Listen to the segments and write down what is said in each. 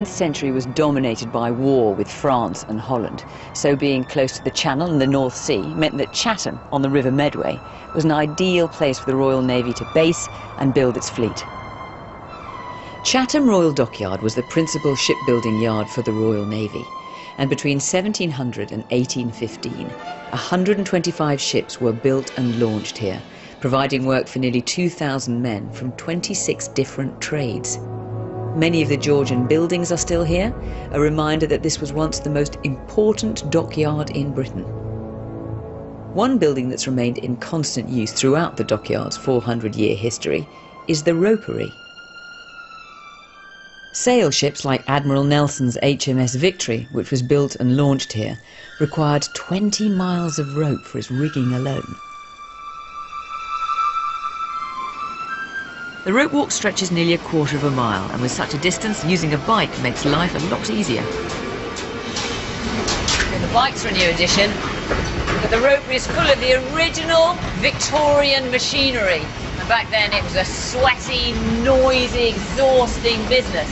The century was dominated by war with France and Holland, so being close to the Channel and the North Sea meant that Chatham on the River Medway was an ideal place for the Royal Navy to base and build its fleet. Chatham Royal Dockyard was the principal shipbuilding yard for the Royal Navy, and between 1700 and 1815, 125 ships were built and launched here, providing work for nearly 2,000 men from 26 different trades. Many of the Georgian buildings are still here, a reminder that this was once the most important dockyard in Britain. One building that's remained in constant use throughout the dockyard's 400 year history is the ropery. Sail ships like Admiral Nelson's HMS Victory, which was built and launched here, required 20 miles of rope for its rigging alone. The rope walk stretches nearly a quarter of a mile, and with such a distance, using a bike makes life a lot easier. The bike's are a new addition, but the ropery is full of the original Victorian machinery. And back then it was a sweaty, noisy, exhausting business.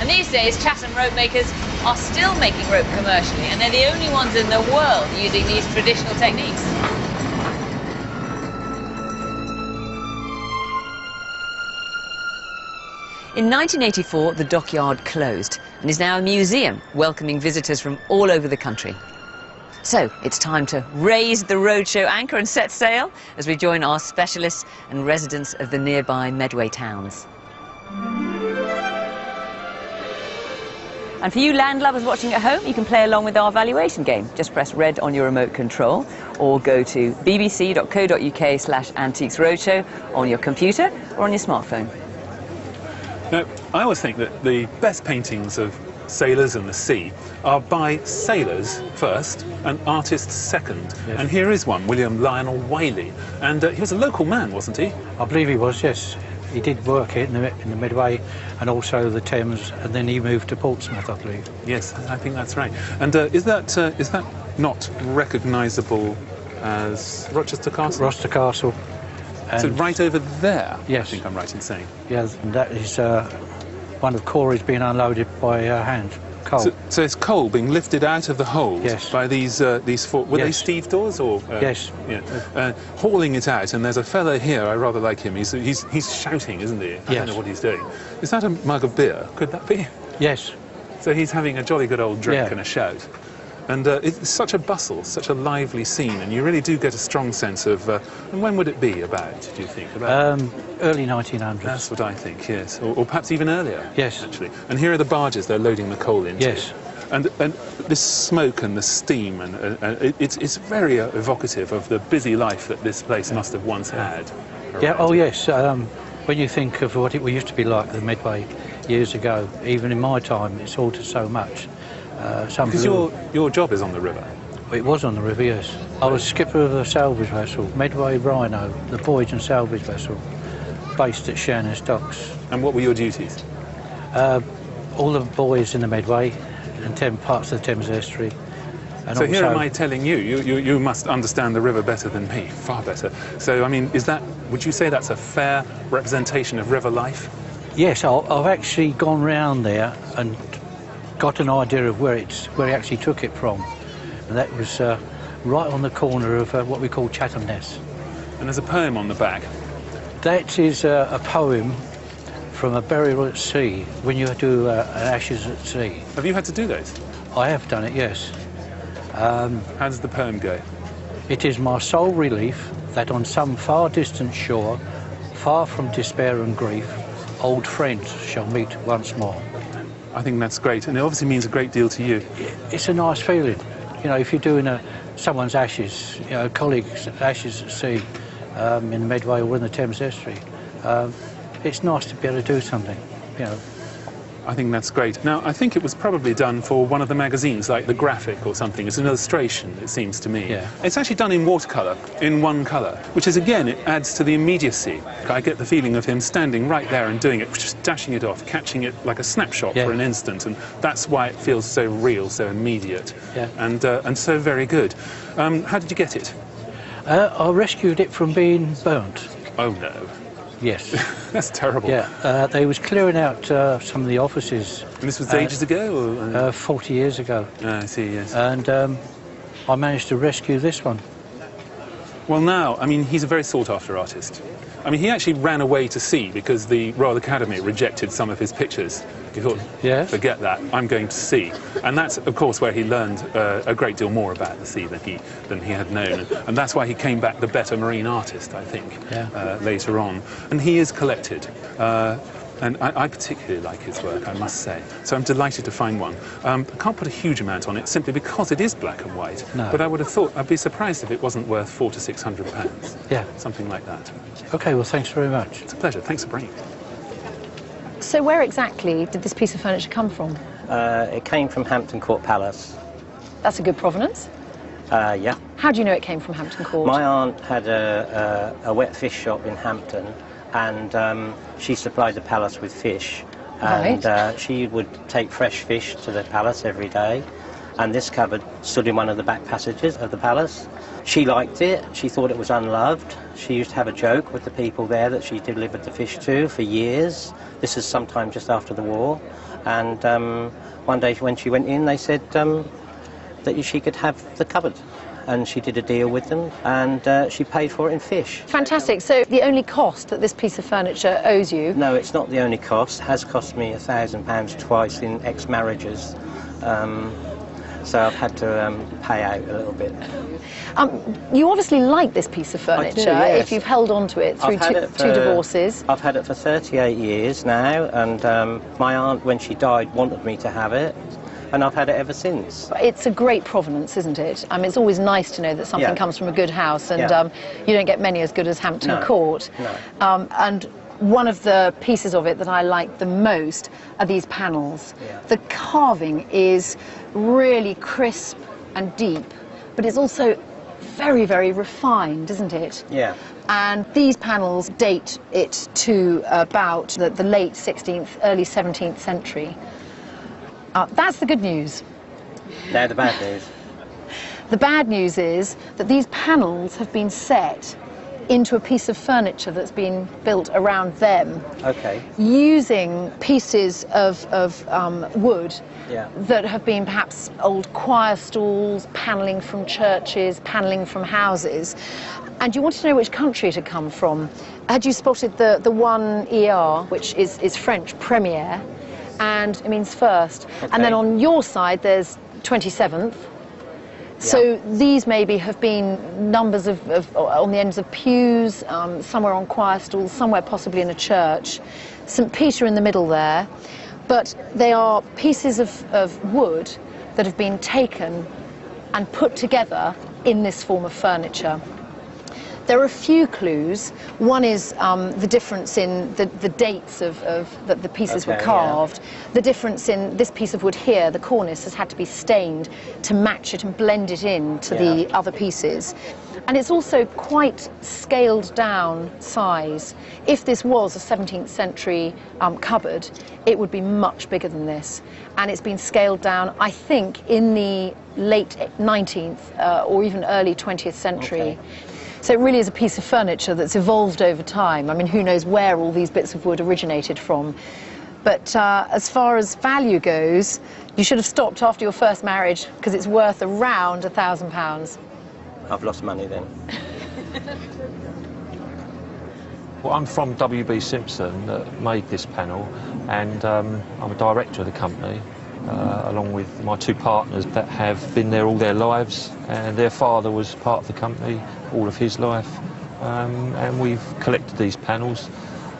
And these days, Chatham rope makers are still making rope commercially, and they're the only ones in the world using these traditional techniques. In 1984, the dockyard closed and is now a museum welcoming visitors from all over the country. So it's time to raise the roadshow anchor and set sail as we join our specialists and residents of the nearby Medway towns. And for you land lovers watching at home, you can play along with our valuation game. Just press red on your remote control or go to bbc.co.uk slash antiques roadshow on your computer or on your smartphone. Now, I always think that the best paintings of sailors and the sea are by sailors first and artists second. Yes. And here is one, William Lionel Wyllie. And uh, he was a local man, wasn't he? I believe he was, yes. He did work in the, in the Medway and also the Thames, and then he moved to Portsmouth, I believe. Yes, I think that's right. And uh, is that uh, is that not recognisable as Rochester Castle? Rochester Castle. So and- right over there. Yes. I think I'm right in saying. Yes, that is uh, one of the colliers being unloaded by uh, hand, coal. So, so it's coal being lifted out of the hold Yes. by these uh, these four. Were they Yes. stevedores or? Uh, Yes. Yeah. Uh, hauling it out, and there's a fellow here. I rather like him. He's he's he's shouting, isn't he? I don't know what he's doing. Is that a mug of beer? Could that be? yes, So he's having a jolly good old drink Yeah. and a shout. And uh, it's such a bustle, such a lively scene, and you really do get a strong sense of. Uh, and when would it be about? Do you think about? um, early 1900s. That's what I think. Yes, or, or perhaps even earlier. Yes. actually. And here are the barges they're loading the coal into. Yes. And, and this smoke and the steam, and uh, uh, it, it's, it's very uh, evocative of the busy life that this place must have once had. Yeah, oh yes. Um, when you think of what it used to be like the Medway years ago, even in my time, it's altered so much. Uh, Because your, your job is on the river. It was on the river, yes. I was skipper of a salvage vessel, Medway Rhino, the voyage and salvage vessel, based at Sheerness Docks. And what were your duties? Uh, all the buoys in the Medway and ten parts of the Thames Estuary. And so here am I telling you, you, you, you must understand the river better than me, far better. So, I mean, is that, would you say that's a fair representation of river life? Yes, I- I've actually gone round there and got an idea of where it's where he actually took it from, and that was uh, right on the corner of uh, what we call Chatham Ness. And there's a poem on the back. That is uh, a poem from a burial at sea when you do uh, an ashes at sea. Have you had to do those? I have done it, yes. Um, How does the poem go? it is my sole relief that on some far distant shore, far from despair and grief, old friends shall meet once more. I think that's great, and it obviously means a great deal to you. It's a nice feeling, you know, if you're doing a, someone's ashes, you know, colleagues' ashes at sea um, in the Medway or in the Thames Estuary. Um, it's nice to be able to do something, you know. I think that's great. Now, I think it was probably done for one of the magazines, like The Graphic or something. It's an illustration, it seems to me. Yeah. It's actually done in watercolour, in one colour, which is, again, it adds to the immediacy. I get the feeling of him standing right there and doing it, just dashing it off, catching it like a snapshot Yeah. for an instant, and that's why it feels so real, so immediate, Yeah. and, uh, and so very good. Um, how did you get it? Uh, I rescued it from being burnt. Oh, no. Yes. That's terrible. yeah. Uh, they was clearing out uh, some of the offices And this was Uh, ages ago? Or, uh, uh, 40 years ago, ah, I see, yes. and um, I managed to rescue this one. Well, now, I mean, he's a very sought after artist. I mean, he actually ran away to sea because the Royal Academy rejected some of his pictures. He thought, Yes. forget that, I'm going to sea. And that's, of course, where he learned uh, a great deal more about the sea than he, than he had known. And that's why he came back the better marine artist, I think, Yeah. uh, later on. And he is collected. Uh, and I, I particularly like his work, I must say. So I'm delighted to find one. Um, I can't put a huge amount on it simply because it is black and white. No. But I would have thought, I'd be surprised if it wasn't worth four to six hundred pounds. Yeah. Something like that. Okay, well, thanks very much. It's a pleasure. Thanks for bringing it. So where exactly did this piece of furniture come from? Uh, it came from Hampton Court Palace. That's a good provenance. Uh, yeah. How do you know it came from Hampton Court? My aunt had a, a, a wet fish shop in Hampton, and um, she supplied the palace with fish. And Right. uh, she would take fresh fish to the palace every day. And this cupboard stood in one of the back passages of the palace. She liked it. She thought it was unloved. She used to have a joke with the people there that she delivered the fish to for years. This is sometime just after the war. And um, one day when she went in, they said um, that she could have the cupboard. And she did a deal with them, and uh, she paid for it in fish. Fantastic. So the only cost that this piece of furniture owes you No, it's not the only cost. It has cost me a thousand pounds twice in ex-marriages. Um, so I've had to um, pay out a little bit. Um, you obviously like this piece of I do, furniture yes. if you've held on to it through two, it two divorces. I've had it for 38 years now, and um, my aunt, when she died, wanted me to have it, and I've had it ever since. It's a great provenance, isn't it? I mean, it's always nice to know that something Yeah. comes from a good house, and Yeah. um, you don't get many as good as Hampton No. Court. No. Um, and one of the pieces of it that I like the most are these panels. Yeah. The carving is really crisp and deep, but it's also very, very refined, isn't it? Yeah. And these panels date it to about the, the late 16th, early 17th century. Uh, that's the good news. Now the bad news. The bad news is that these panels have been set into a piece of furniture that's been built around them Okay. using pieces of, of um, wood Yeah. that have been perhaps old choir stalls, panelling from churches, panelling from houses. And you wanted to know which country it had come from. Had you spotted the, the one ER, which is, is French, premiere, and it means first. And then on your side, there's 27th. So these maybe have been numbers of, of on the ends of pews, um, somewhere on choir stalls, somewhere possibly in a church. St Peter in the middle there, but they are pieces of, of wood that have been taken and put together in this form of furniture. There are a few clues. One is um, the difference in the, the dates of, of that the pieces were Okay, yeah. carved. The difference in this piece of wood here, the cornice has had to be stained to match it and blend it in to the other pieces. And it's also quite scaled down size. If this was a 17th century um, cupboard, it would be much bigger than this. And it's been scaled down, I think, in the late 19th uh, or even early 20th century. Okay. So it really is a piece of furniture that's evolved over time. I mean, who knows where all these bits of wood originated from. But uh, as far as value goes, you should have stopped after your first marriage because it's worth around a thousand pounds. I've lost money then. Well, I'm from WB Simpson that made this panel, and um, I'm a director of the company, uh, along with my two partners that have been there all their lives, and their father was part of the company all of his life, um, and we've collected these panels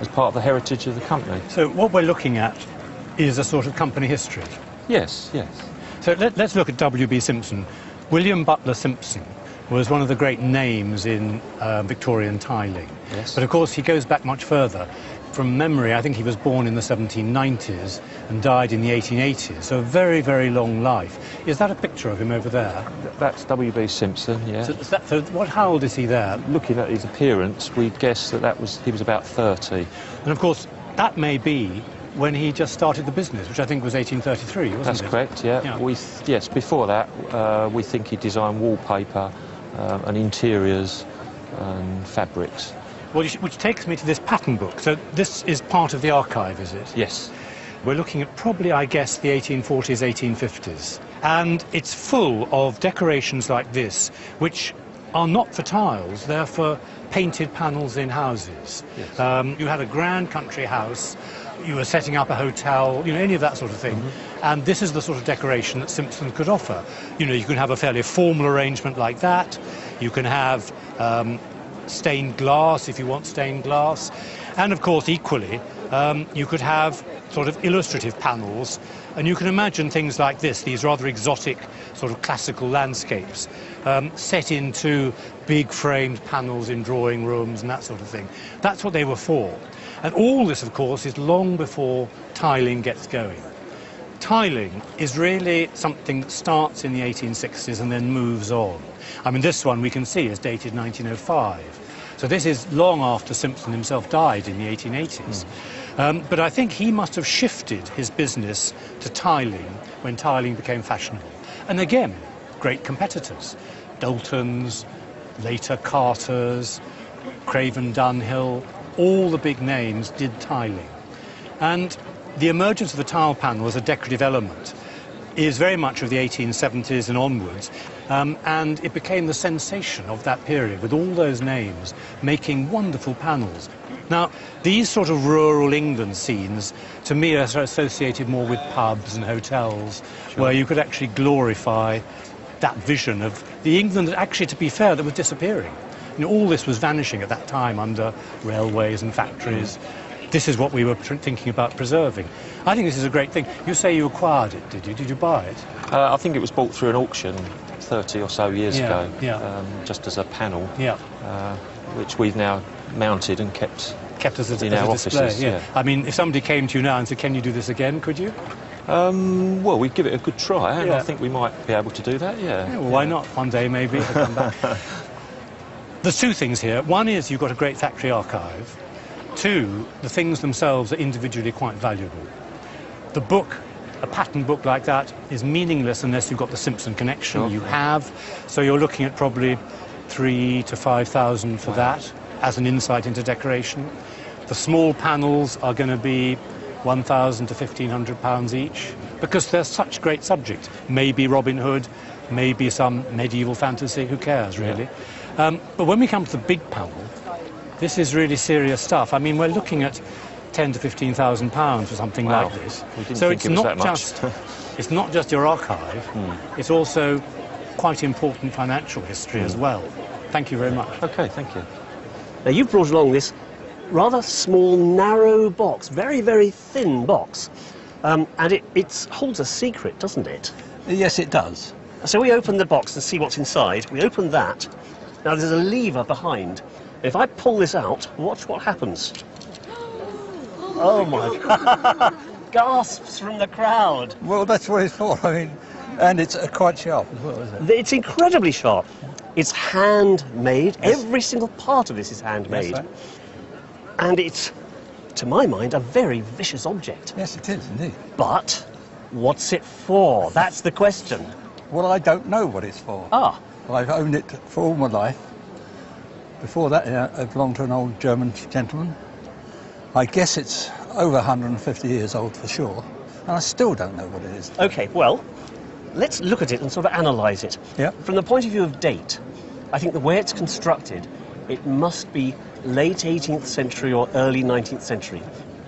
as part of the heritage of the company. So what we're looking at is a sort of company history. Yes, yes. So let, us look at W.B. Simpson. William Butler Simpson was one of the great names in uh, Victorian tiling. Yes. But of course, he goes back much further. From memory, I think he was born in the 1790s and died in the 1880s, so a very, very long life. Is that a picture of him over there? That's WB Simpson, yeah. So, that, so what, how old is he there? Looking at his appearance, we'd guess that, that was, he was about 30. And of course, that may be when he just started the business, which I think was 1833, wasn't it? That's it? correct, yeah. Yeah. We th- yes, before that, uh, we think he designed wallpaper uh, and interiors and fabrics. Well, which takes me to this pattern book. So this is part of the archive, is it? Yes. We're looking at probably, I guess, the 1840s, 1850s. And it's full of decorations like this, which are not for tiles, they're for painted panels in houses. Um, you had a grand country house, you were setting up a hotel, you know, any of that sort of thing. And this is the sort of decoration that Simpson could offer. You know, you can have a fairly formal arrangement like that. You can have um, stained glass if you want stained glass. And of course, equally, um, you could have sort of illustrative panels. And you can imagine things like this, these rather exotic sort of classical landscapes, um, set into big framed panels in drawing rooms and that sort of thing. That's what they were for. And all this, of course, is long before tiling gets going. Tiling is really something that starts in the 1860s and then moves on. I mean, this one we can see is dated 1905. So this is long after Simpson himself died in the 1880s. Um, but I think he must have shifted his business to tiling when tiling became fashionable. And again, great competitors. Doultons, later Carters, Craven Dunhill, all the big names did tiling. And the emergence of the tile panel as a decorative element is very much of the 1870s and onwards. Um, and it became the sensation of that period with all those names making wonderful panels. Now, these sort of rural England scenes, to me, are associated more with pubs and hotels, where you could actually glorify that vision of the England that actually, to be fair, that was disappearing. You know, all this was vanishing at that time under railways and factories. This is what we were thinking about preserving. I think this is a great thing. You say you acquired it, did you? Did you buy it? Uh, I think it was bought through an auction 30 or so years Yeah, ago, yeah. Um, just as a panel, Yeah. uh, which we've now mounted and kept. Kept as a, In as our a display. offices, yeah. I mean, if somebody came to you now and said, "Can you do this again?" Could you? Um, well, we'd give it a good try, and. I think we might be able to do that. Yeah. Yeah, well, why not? One day maybe. I'll come back. There's two things here. One is you've got a great factory archive. Two, the things themselves are individually quite valuable. The book, a pattern book like that, is meaningless unless you've got the Simpson connection. Sure. You have, so you're looking at probably three to five thousand for that as an insight into decoration. The small panels are going to be 1,000 to 1,500 pounds each because they're such great subjects. Maybe Robin Hood, maybe some medieval fantasy, who cares really? Um, but when we come to the big panel, this is really serious stuff. I mean, we're looking at 10 to 15,000 pounds for something Wow. like this. So it's it not that much. just it's not just your archive. It's also quite important financial history as well. Thank you very much. Okay, thank you. Now you've brought along this rather small, narrow box, very, very thin box, um, and it it holds a secret, doesn't it? Yes, it does. So we open the box and see what's inside. We open that. Now there's a lever behind. If I pull this out, watch what happens. Oh my! God! Gasps from the crowd. Well, that's what it's for. I mean, and it's uh, quite sharp as well, isn't it? It's incredibly sharp. It's handmade. Every single part of this is handmade. Yes. And it's, to my mind, a very vicious object. Yes, it is indeed. But what's it for? That's the question. Well, I don't know what it's for. Ah, I've owned it for all my life. Before that, it belonged to an old German gentleman. I guess it's over 150 years old for sure, and I still don't know what it is. okay, well, let's look at it and sort of analyse it. Yeah. From the point of view of date, I think the way it's constructed, it must be late 18th century or early 19th century.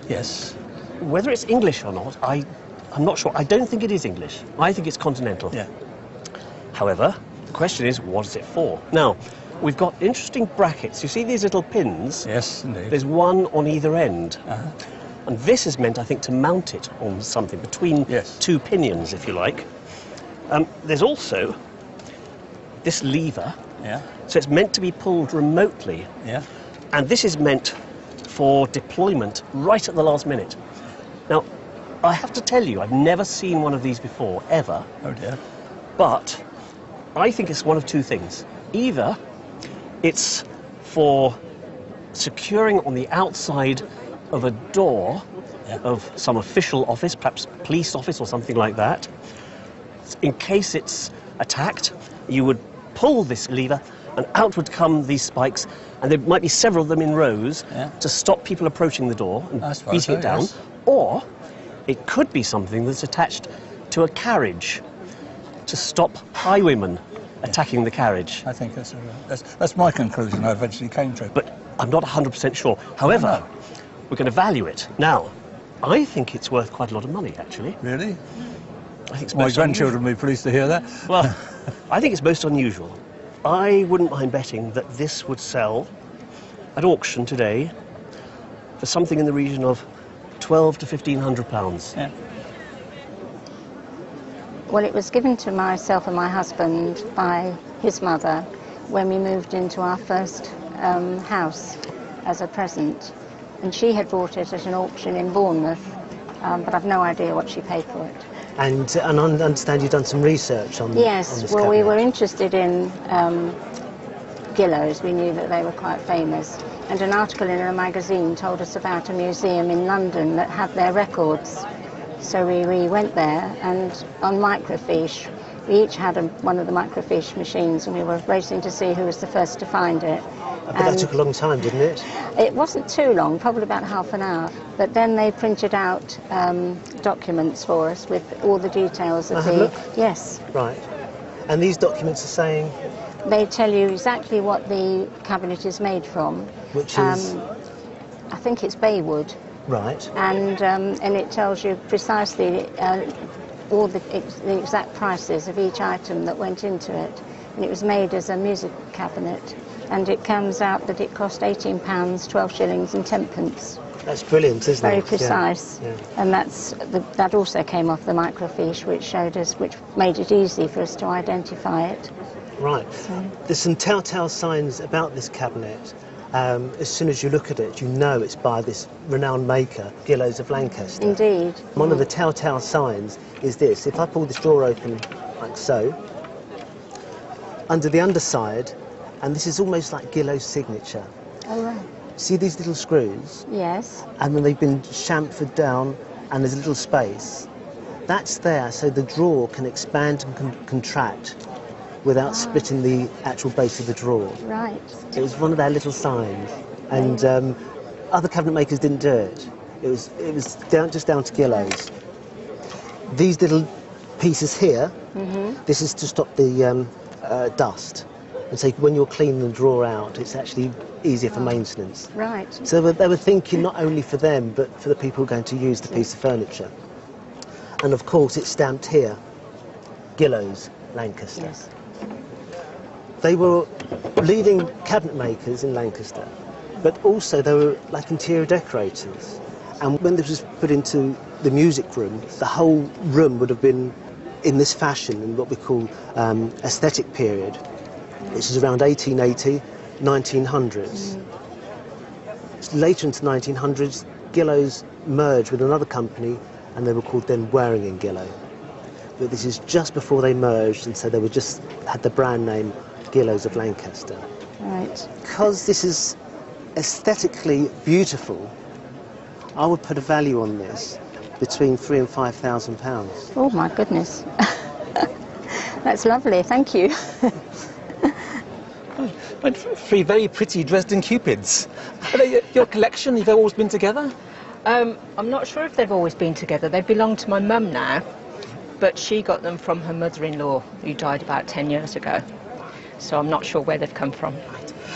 Yes. Whether it's English or not, I, I'm not sure. I don't think it is English. I think it's continental. Yeah. However, the question is, what is it for? Now, we've got interesting brackets. You see these little pins? Yes, indeed. There's one on either end. Uh-huh. And this is meant, I think, to mount it on something between Yes. two pinions, if you like. Um, there's also this lever, Yeah. so it's meant to be pulled remotely, Yeah. and this is meant for deployment right at the last minute. Now, I have to tell you, I've never seen one of these before, ever, Oh dear. but I think it's one of two things. Either it's for securing on the outside of a door Yeah. of some official office, perhaps police office or something like that. In case it's attacked, you would pull this lever and out would come these spikes, and there might be several of them in rows Yeah. to stop people approaching the door and beating it down. yes. Or it could be something that's attached to a carriage to stop highwaymen attacking the carriage. I think that's, a, that's, that's my conclusion I eventually came to. But I'm not 100% sure. However, we're going to value it. Now, I think it's worth quite a lot of money, actually. Really? I think it's My grandchildren will be pleased to hear that. Well, I think it's most unusual. I wouldn't mind betting that this would sell at auction today for something in the region of 12 to 1500 pounds. Yeah. Well, it was given to myself and my husband by his mother when we moved into our first um, house as a present. And she had bought it at an auction in Bournemouth, um, but I've no idea what she paid for it. And, and I understand you've done some research on, on Yes, this well, we were interested in um, Gillows. We knew that they were quite famous. And an article in a magazine told us about a museum in London that had their records. So we, we went there, and on microfiche, we each had a, one of the microfiche machines, and we were racing to see who was the first to find it. But that took a long time, didn't it? it wasn't too long, probably about half an hour. But then they printed out um, documents for us with all the details of I the. look? Yes, Right. And these documents are saying, they tell you exactly what the cabinet is made from. which Um, is, I think it's baywood, right, and um, and it tells you precisely uh, all the, ex- the exact prices of each item that went into it. And it was made as a music cabinet, and it comes out that it cost 18 pounds, 12 shillings, and 10 pence. that's brilliant, isn't Very it? Very precise, Yeah. and that's the, that also came off the microfiche, which showed us, which made it easy for us to identify it. Right. There's some telltale signs about this cabinet. Um, as soon as you look at it, you know it's by this renowned maker, Gillows of Lancaster. Indeed. One of the telltale signs is this. If I pull this drawer open like so, under the underside, and this is almost like Gillow's signature. Oh, right. See these little screws? Yes. And then they've been chamfered down, and there's a little space. That's there so the drawer can expand and con- contract without splitting the actual base of the drawer. Right. It was one of their little signs, and um, other cabinet makers didn't do it. It was it was down just down to Gillows. These little pieces here, this is to stop the um, uh, dust, and so when you're cleaning the drawer out, it's actually easier for maintenance. Right. So they were, they were thinking not only for them, but for the people going to use the piece of furniture. And of course, it's stamped here, Gillows, Lancaster. Yes. They were leading cabinet makers in Lancaster, but also they were like interior decorators. And when this was put into the music room, the whole room would have been in this fashion, in what we call um, aesthetic period, which is around 1880, 1900s. Later into 1900s, Gillows merged with another company, and they were called then Waring and Gillow. But this is just before they merged, and so they were just had the brand name Gillows of Lancaster. Right. Because this is aesthetically beautiful, I would put a value on this between three and five thousand pounds. Oh my goodness. That's lovely. Thank you. And three very pretty Dresden Cupids. Are they your collection? You've always been together? Um, I'm not sure if they've always been together. They belong to my mum now, but she got them from her mother-in-law, who died about 10 years ago. So I'm not sure where they've come from.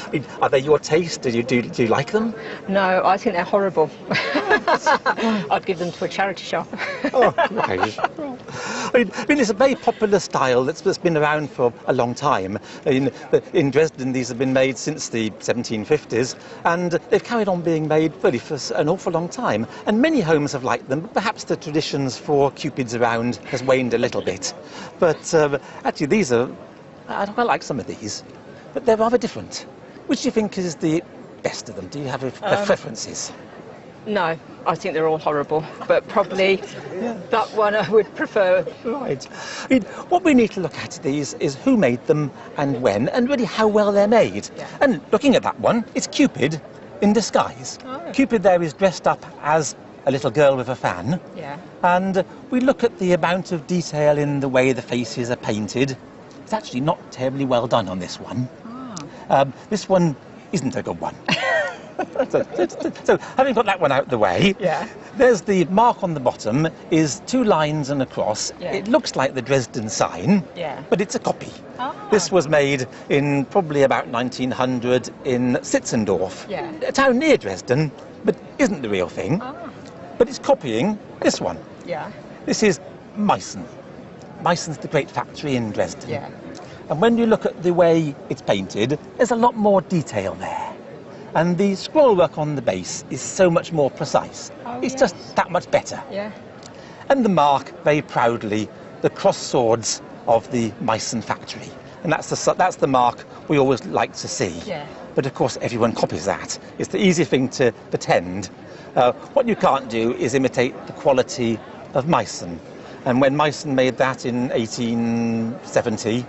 I mean, Are they your taste? Do you, do, do you like them? No, I think they're horrible. I'd give them to a charity shop. Oh, okay. I mean, I mean, it's a very popular style that's, that's been around for a long time. In, in Dresden, these have been made since the 1750s, and they've carried on being made really for an awful long time. And many homes have liked them, but perhaps the traditions for cupids around has waned a little bit. But um, actually, these are, I quite like some of these, but they're rather different. Which do you think is the best of them? Do you have a, Um, preferences? no, I think they're all horrible, but probably that one I would prefer. Right. I mean, what we need to look at these is who made them and when, and really how well they're made. Yeah. And looking at that one, it's Cupid in disguise. Oh. Cupid there is dressed up as a little girl with a fan. Yeah. And we look at the amount of detail in the way the faces are painted. It's actually not terribly well done on this one. Um, this one isn't a good one. so, so, so, having got that one out of the way, Yeah. there's the mark on the bottom is two lines and a cross. Yeah. It looks like the Dresden sign, Yeah. but it's a copy. Ah. This was made in probably about 1900 in Sitzendorf, Yeah. a town near Dresden, but isn't the real thing. Ah. But it's copying this one. Yeah. This is Meissen. Meissen's the great factory in Dresden. Yeah. And when you look at the way it's painted, there's a lot more detail there. And the scrollwork on the base is so much more precise. Oh, it's yes. just that much better. Yeah. And the mark, very proudly, the cross swords of the Meissen factory. And that's the, that's the mark we always like to see. Yeah. But of course, everyone copies that. It's the easy thing to pretend. Uh, what you can't do is imitate the quality of Meissen. And when Meissen made that in 1870,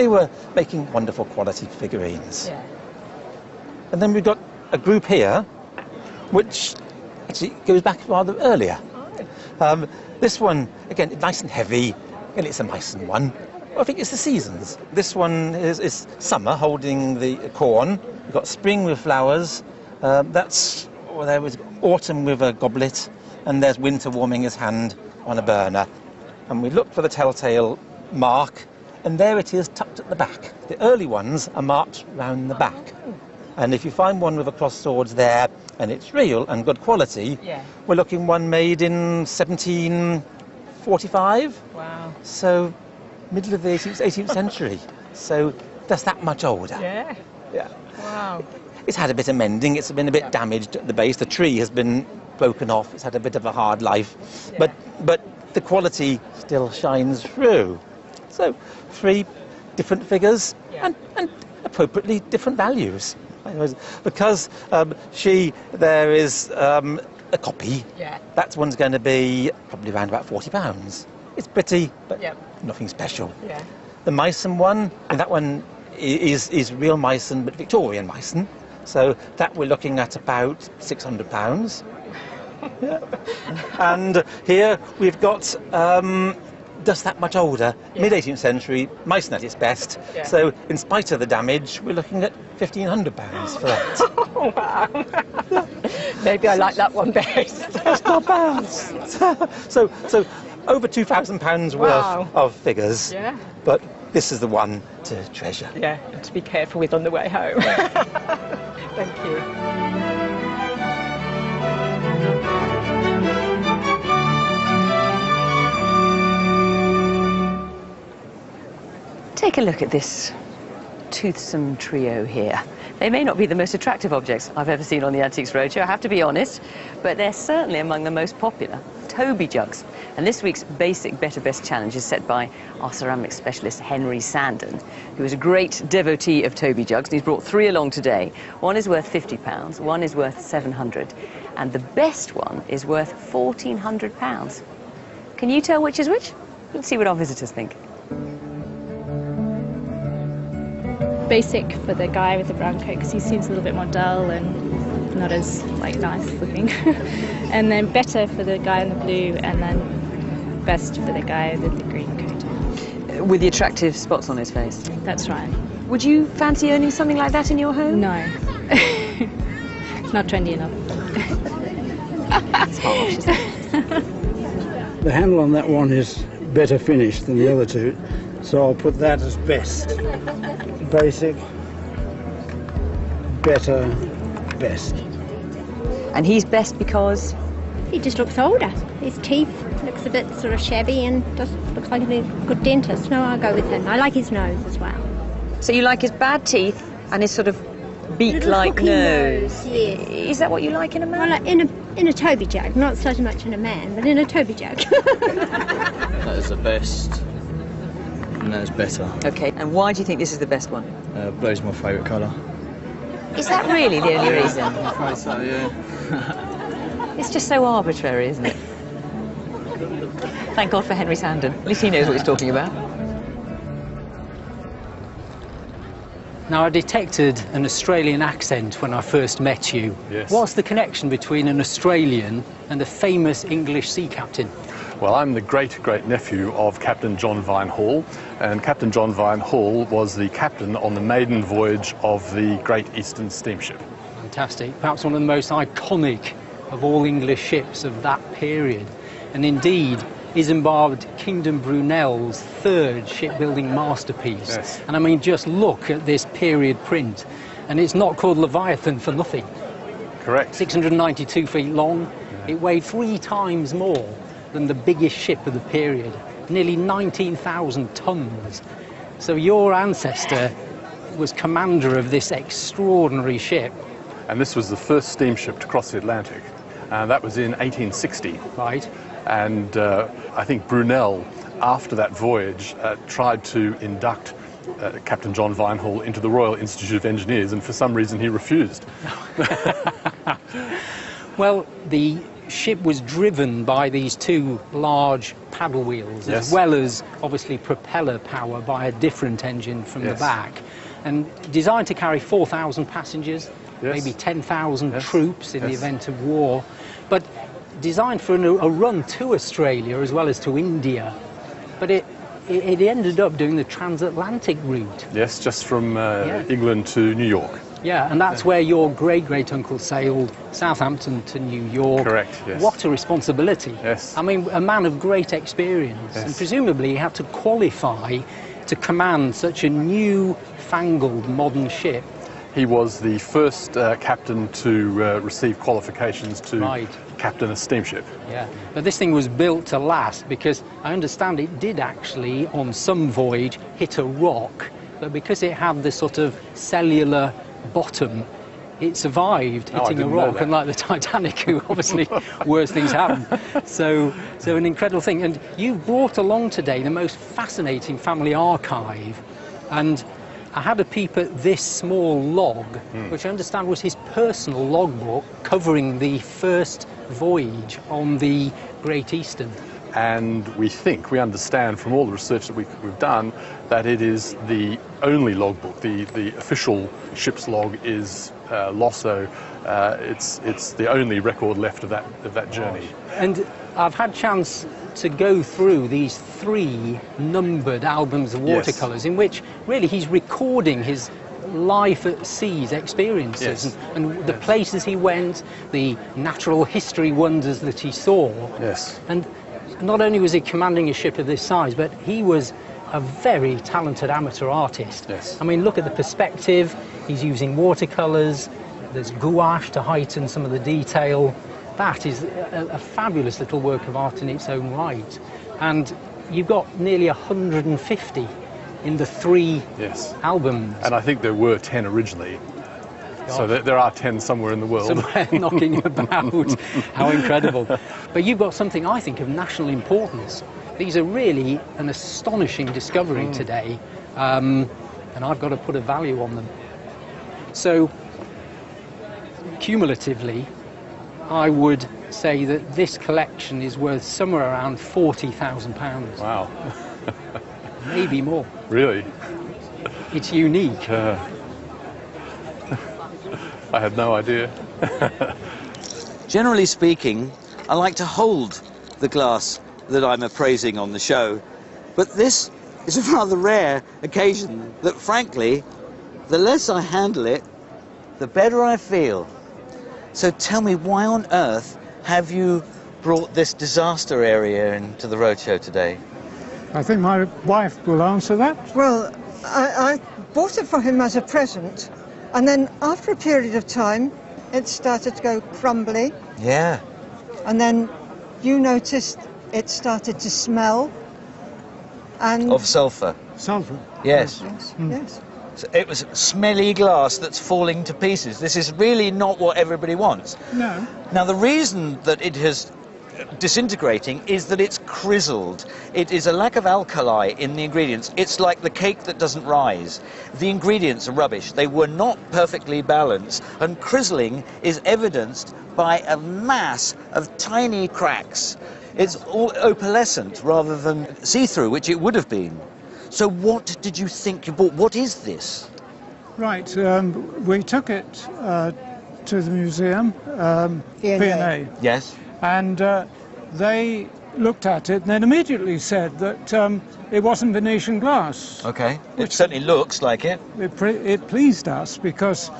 they were making wonderful quality figurines. Yeah. And then we've got a group here, which actually goes back rather earlier. Um, this one, again, nice and heavy, and it's a Meissen one. I think it's the seasons. This one is, is summer, holding the corn. We've got spring with flowers. Um, that's well, there was autumn with a goblet, and there's winter warming his hand on a burner. And we look for the telltale mark, and there it is tucked at the back. The early ones are marked round the back. And if you find one with a cross swords there, and it's real and good quality, Yeah. we're looking one made in 1745. Wow. So, middle of the 18th, 18th century. So, that's that much older. Yeah. Yeah. Wow. It's had a bit of mending, it's been a bit damaged at the base. The tree has been broken off, it's had a bit of a hard life. But, but the quality still shines through. So, three different figures and, and appropriately different values. Because um, she, there is um, a copy. Yeah. That one's going to be probably around about forty pounds. It's pretty, but nothing special. Yeah. The Meissen one, and that one is is real Meissen, but Victorian Meissen. So that we're looking at about six hundred pounds. and here we've got um, just that much older, mid 18th century, Meissen at its best. Yeah. So in spite of the damage, we're looking at fifteen hundred pounds for that. Oh, wow. Maybe I like that one best. That's not bad. so so over two thousand pounds worth Wow. of figures. Yeah. But this is the one to treasure. Yeah, to be careful with on the way home. Thank you. Take a look at this toothsome trio here. They may not be the most attractive objects I've ever seen on the Antiques Roadshow, I have to be honest, but they're certainly among the most popular. Toby jugs. And this week's basic Better Best challenge is set by our ceramics specialist Henry Sandon, who is a great devotee of Toby jugs, and he's brought three along today. One is worth £50, one is worth 700 and the best one is worth £1,400. Can you tell which is which? Let's see what our visitors think. Basic for the guy with the brown coat because he seems a little bit more dull and not as like nice looking. and then better for the guy in the blue, and then best for the guy with the green coat. With the attractive spots on his face. That's right. Would you fancy owning something like that in your home? No. it's not trendy enough. It's harsh. The handle on that one is better finished than the other two, so I'll put that as best. Basic, better, best. And he's best because He just looks older. His teeth looks a bit sort of shabby and just looks like a good dentist. No, I'll go with him. I like his nose as well. So you like his bad teeth and his sort of beak-like Little hooky nose. yes. Is that what you like in a man? Well, like in a in a Toby jug, not so much in a man, but in a Toby jug. That is the best, and that is better. Okay, and why do you think this is the best one? Uh, blue's my favourite colour. Is that really the only reason? I'm afraid so, yeah. It's just so arbitrary, isn't it? Thank God for Henry Sandon. At least he knows what he's talking about. Now, I detected an Australian accent when I first met you. Yes. What's the connection between an Australian and a famous English sea captain? Well, I'm the great great nephew of Captain John Vine Hall, and Captain John Vine Hall was the captain on the maiden voyage of the Great Eastern Steamship. Fantastic. Perhaps one of the most iconic of all English ships of that period. And indeed, Isambard Kingdom Brunel's third shipbuilding masterpiece. Yes. And I mean, just look at this period print. And it's not called Leviathan for nothing. Correct. 692 feet long. It weighed three times more than the biggest ship of the period, nearly 19,000 tons. So your ancestor was commander of this extraordinary ship. And this was the first steamship to cross the Atlantic. And that was in 1860. Right. And uh, I think Brunel, after that voyage, uh, tried to induct uh, Captain John Vine Hall into the Royal Institute of Engineers, and for some reason he refused. Well, the ship was driven by these two large paddle wheels, Yes. as well as obviously propeller power by a different engine from the back, and designed to carry 4,000 passengers, Yes. maybe 10,000 Yes. troops in the event of war, but designed for a run to Australia as well as to India. But it, it, it ended up doing the transatlantic route. Yes, just from uh, Yeah. England to New York. Yeah, and that's where your great great uncle sailed Southampton to New York. Correct, yes. What a responsibility. Yes. I mean, a man of great experience, and presumably he had to qualify to command such a new fangled modern ship. He was the first uh, captain to uh, receive qualifications to Right. captain a steamship. Yeah. But this thing was built to last because I understand it did actually, on some voyage, hit a rock, but because it had this sort of cellular bottom, it survived Oh, hitting a rock, unlike the Titanic, who obviously worse things happen. So, so an incredible thing. And you brought along today the most fascinating family archive, and I had a peep at this small log, Hmm. which I understand was his personal logbook covering the first voyage on the Great Eastern. And we think, we understand from all the research that we, we've done, that it is the only logbook. The, the official ship's log is uh, Losso. Uh, it's, it's the only record left of that, of that journey. And I've had chance to go through these three numbered albums of Yes. watercolours in which really he's recording his life at sea's experiences Yes. and, and the places he went, the natural history wonders that he saw. Yes. And not only was he commanding a ship of this size, but he was a very talented amateur artist. Yes. I mean, look at the perspective. He's using watercolours. There's gouache to heighten some of the detail. That is a, a fabulous little work of art in its own right. And you've got nearly 150 in the three Yes. albums. And I think there were 10 originally. So there, there are 10 somewhere in the world. somewhere knocking about. How incredible. But you've got something I think of national importance. These are really an astonishing discovery Mm. today, um, and I've got to put a value on them. So, cumulatively, I would say that this collection is worth somewhere around £40,000. Wow. Maybe more. Really? It's unique. Uh, I had no idea. Generally speaking, I like to hold the glass that I'm appraising on the show, but this is a rather rare occasion that, frankly, the less I handle it, the better I feel. So tell me, why on earth have you brought this disaster area into the roadshow today? I think my wife will answer that. Well, I, I bought it for him as a present, and then after a period of time, it started to go crumbly, Yeah. and then you noticed it started to smell, and Of sulphur. Sulphur. Yes. yes, Mm. yes. So it was smelly glass that's falling to pieces. This is really not what everybody wants. No. Now, the reason that it has disintegrating is that it's crizzled. It is a lack of alkali in the ingredients. It's like the cake that doesn't rise. The ingredients are rubbish. They were not perfectly balanced, and crizzling is evidenced by a mass of tiny cracks. It's all opalescent rather than see-through, which it would have been. So what did you think you bought? What is this? Right, um, we took it uh, to the museum, um, V&A. V&A, Yes. And uh, they looked at it and then immediately said that um, it wasn't Venetian glass. Okay. It certainly looks like it. It, it pleased us because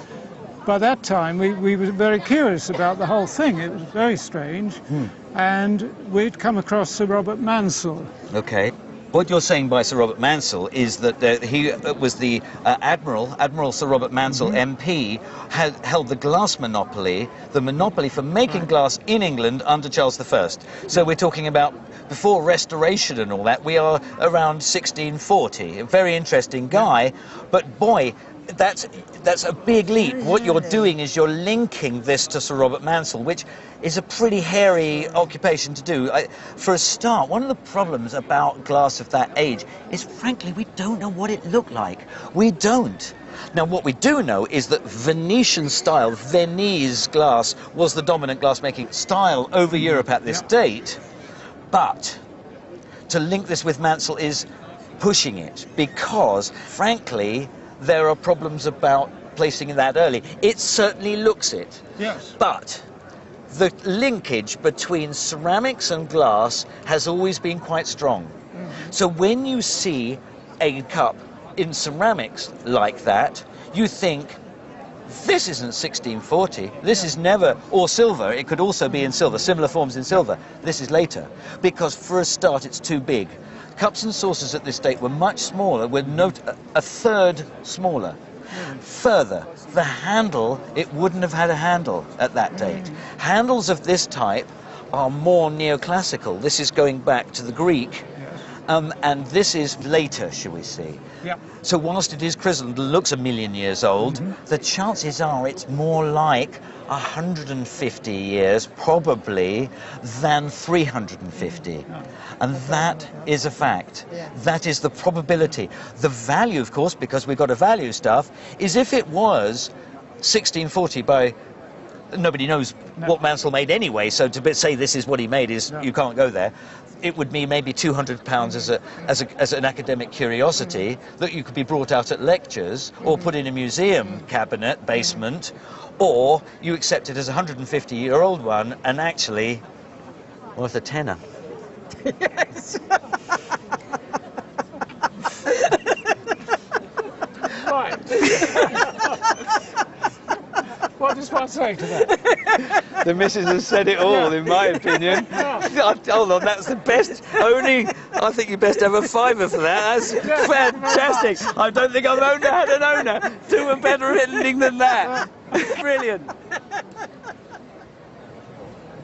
by that time we, we were very curious about the whole thing. It was very strange. Hmm. And we'd come across Sir Robert Mansell. Okay. What you're saying by Sir Robert Mansell is that uh, he uh, was the uh, Admiral, Admiral Sir Robert Mansell, MP, had held the glass monopoly, the monopoly for making glass in England under Charles I. So we're talking about before Restoration and all that. We are around 1640. A very interesting guy, but boy, that's that's a big leap. What you're doing is you're linking this to Sir Robert Mansell, which is a pretty hairy occupation to do. I, for a start, one of the problems about glass of that age is, frankly, we don't know what it looked like. We don't. Now, what we do know is that Venetian style, Venise glass, was the dominant glassmaking style over Europe at this date. But to link this with Mansell is pushing it because, frankly, there are problems about placing that early. It certainly looks it. Yes. But the linkage between ceramics and glass has always been quite strong. Mm-hmm. So when you see a cup in ceramics like that, you think, this isn't 1640. This is never, or silver. It could also be in silver, similar forms in silver. This is later. Because for a start, it's too big. Cups and saucers at this date were much smaller, were no, a third smaller. Further, the handle, it wouldn't have had a handle at that date. Handles of this type are more neoclassical. This is going back to the Greek, um, and this is later, shall we say. Yeah. So whilst it is grizzled and looks a million years old, mm-hmm. the chances are it's more like 150 years, probably, than 350. And that is a fact. That is the probability. The value, of course, because we've got to value stuff, is if it was 1640 by nobody knows what Mansell made anyway, so to say this is what he made is you can't go there. It would be maybe 200 pounds as, a, as, a, as an academic curiosity that you could be brought out at lectures or put in a museum cabinet basement, or you accept it as a 150 year old one and actually worth a tenner. yes. right. what does one say to that? The missus has said it all, in my opinion. Hold on, that's the best. Only, I think you best have a fiver for that. That's fantastic. I don't think I've owner had an owner do a better ending than that. Brilliant.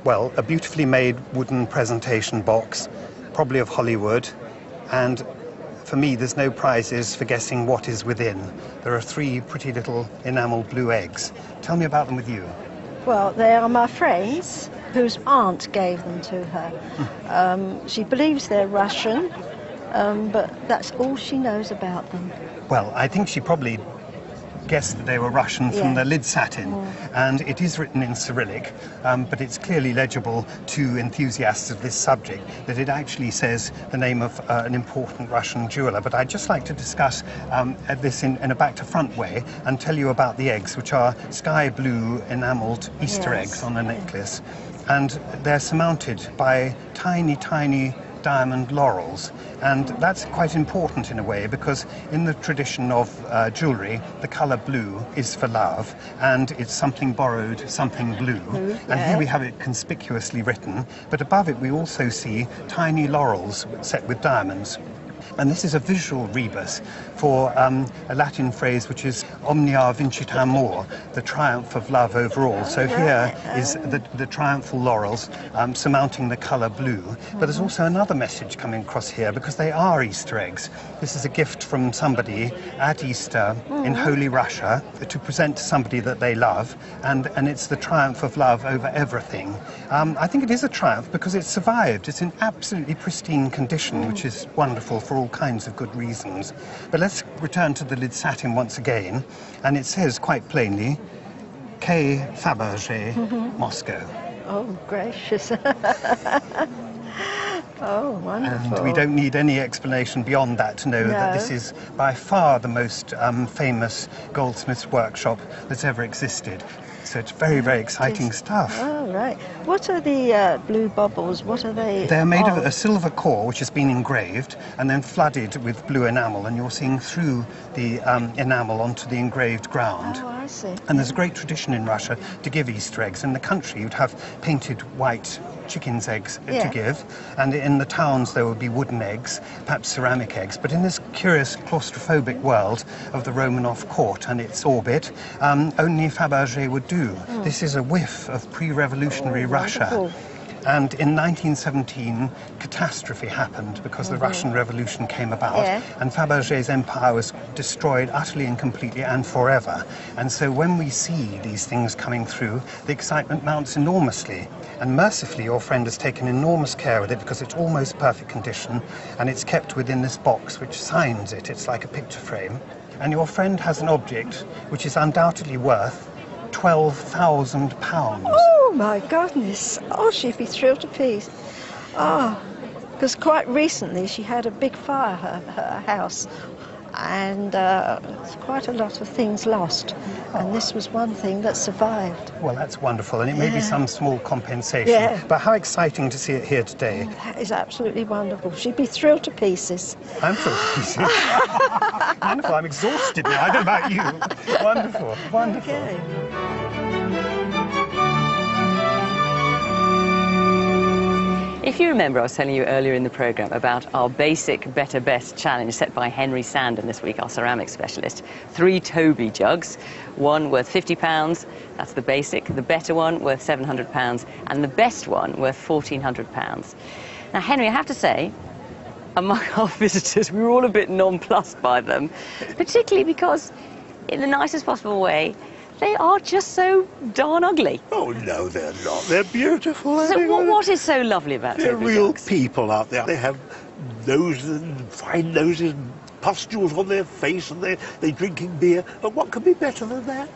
Well, a beautifully made wooden presentation box, probably of holly wood, and for me, there's no prizes for guessing what is within. There are three pretty little enamel blue eggs. Tell me about them with you. Well, they are my friends whose aunt gave them to her. Um, she believes they're Russian, um, but that's all she knows about them. Well, I think she probably guessed that they were Russian from Yeah. the lid satin, Mm. and it is written in Cyrillic, um, but it's clearly legible to enthusiasts of this subject that it actually says the name of uh, an important Russian jeweler. But I'd just like to discuss um, this in, in a back to front way and tell you about the eggs, which are sky blue enameled Easter Yes. eggs on a necklace, and they're surmounted by tiny, tiny diamond laurels. And that's quite important in a way because in the tradition of uh, jewellery, the colour blue is for love and it's something borrowed, something blue. Blue, And yeah. here we have it conspicuously written, but above it we also see tiny laurels set with diamonds. And this is a visual rebus for um, a Latin phrase which is omnia vincit amor, the triumph of love overall. So here is the, the triumphal laurels um, surmounting the colour blue. But there's also another message coming across here because they are Easter eggs. This is a gift from somebody at Easter in Holy Russia to present to somebody that they love, and, and it's the triumph of love over everything. Um, I think it is a triumph because it's survived. It's in absolutely pristine condition, which is wonderful for all kinds of good reasons. But let's return to the lid satin once again, and it says quite plainly, K. Fabergé, Mhm. Moscow. Oh, gracious. oh, wonderful. And we don't need any explanation beyond that to know that this is by far the most um, famous goldsmith's workshop that's ever existed. So it's very, very exciting stuff. Oh, right. What are the uh, blue bubbles? What are they? They're made of Oh, a silver core which has been engraved and then flooded with blue enamel, and you're seeing through the um, enamel onto the engraved ground. Oh, I see. And there's a great tradition in Russia to give Easter eggs. In the country, you'd have painted white chickens' eggs Yeah. to give, and in the towns there would be wooden eggs, perhaps ceramic eggs. But in this curious claustrophobic world of the Romanov court and its orbit, um, only Fabergé would do. Hmm. This is a whiff of pre-revolutionary Oh, Russia. wonderful. And in 1917, catastrophe happened because the Mhm. Russian Revolution came about, Yeah. and Fabergé's empire was destroyed utterly and completely and forever. And so when we see these things coming through, the excitement mounts enormously. And mercifully, your friend has taken enormous care with it because it's almost perfect condition, and it's kept within this box which signs it. It's like a picture frame. And your friend has an object which is undoubtedly worth £12,000. Oh my goodness! Oh, she'd be thrilled to pieces. Oh, ah, because quite recently she had a big fire her, her house, and uh, quite a lot of things lost, and this was one thing that survived. Well, that's wonderful, and it may be some small compensation. Yeah. But how exciting to see it here today. That is absolutely wonderful. She'd be thrilled to pieces. I'm so pleased. wonderful. I'm exhausted now. I don't know about you. Wonderful. Wonderful. If you remember, I was telling you earlier in the programme about our basic Better Best challenge set by Henry Sandon this week, our ceramic specialist. Three Toby jugs, one worth £50, that's the basic, the better one worth £700, and the best one worth £1,400. Now, Henry, I have to say, among our visitors, we were all a bit nonplussed by them, particularly because, in the nicest possible way, they are just so darn ugly. Oh, no, they're not. They're beautiful. So, anyway. what, what is so lovely about them? They're real people out there. They have noses and fine noses and pustules on their face and they're, they're drinking beer. But what could be better than that?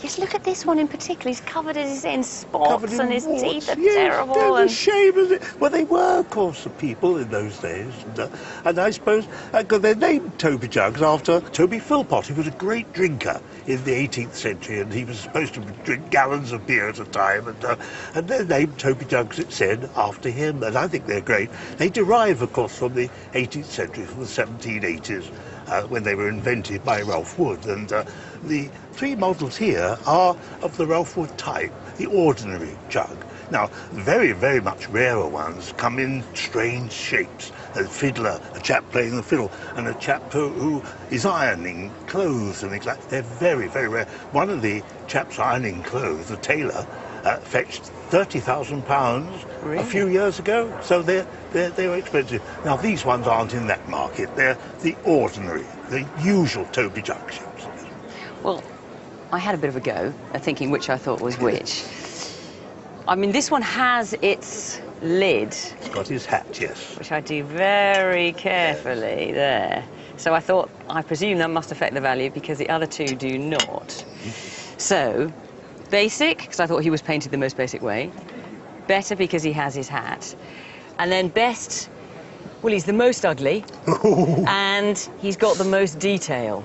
Yes, look at this one in particular. He's covered in, in spots in and his warts. teeth are yes, terrible. A and... shame, it? Well, they were, of course, the people in those days. And, uh, and I suppose uh, they're named Toby Jugs after Toby Philpot, who was a great drinker in the 18th century, and he was supposed to drink gallons of beer at a time. And, uh, and they're named Toby Jugs, it said, after him. And I think they're great. They derive, of course, from the 18th century, from the 1780s. Uh, when they were invented by Ralph Wood. And uh, the three models here are of the Ralph Wood type, the ordinary jug. Now, very, very much rarer ones come in strange shapes. A fiddler, a chap playing the fiddle, and a chap who, is ironing clothes and things like that. They're very, very rare. One of the chaps ironing clothes, the tailor, uh, fetched £30,000 a few years ago. So they're, they're, they're expensive. Now, these ones aren't in that market. They're the ordinary, the usual Toby jug ships. Well, I had a bit of a go at thinking which I thought was which. I mean, this one has its lid. It's got his hat, yes. Which I do very carefully there. So I thought, I presume that must affect the value because the other two do not. So, basic, because I thought he was painted the most basic way. Better because he has his hat. And then best, well, he's the most ugly. and he's got the most detail.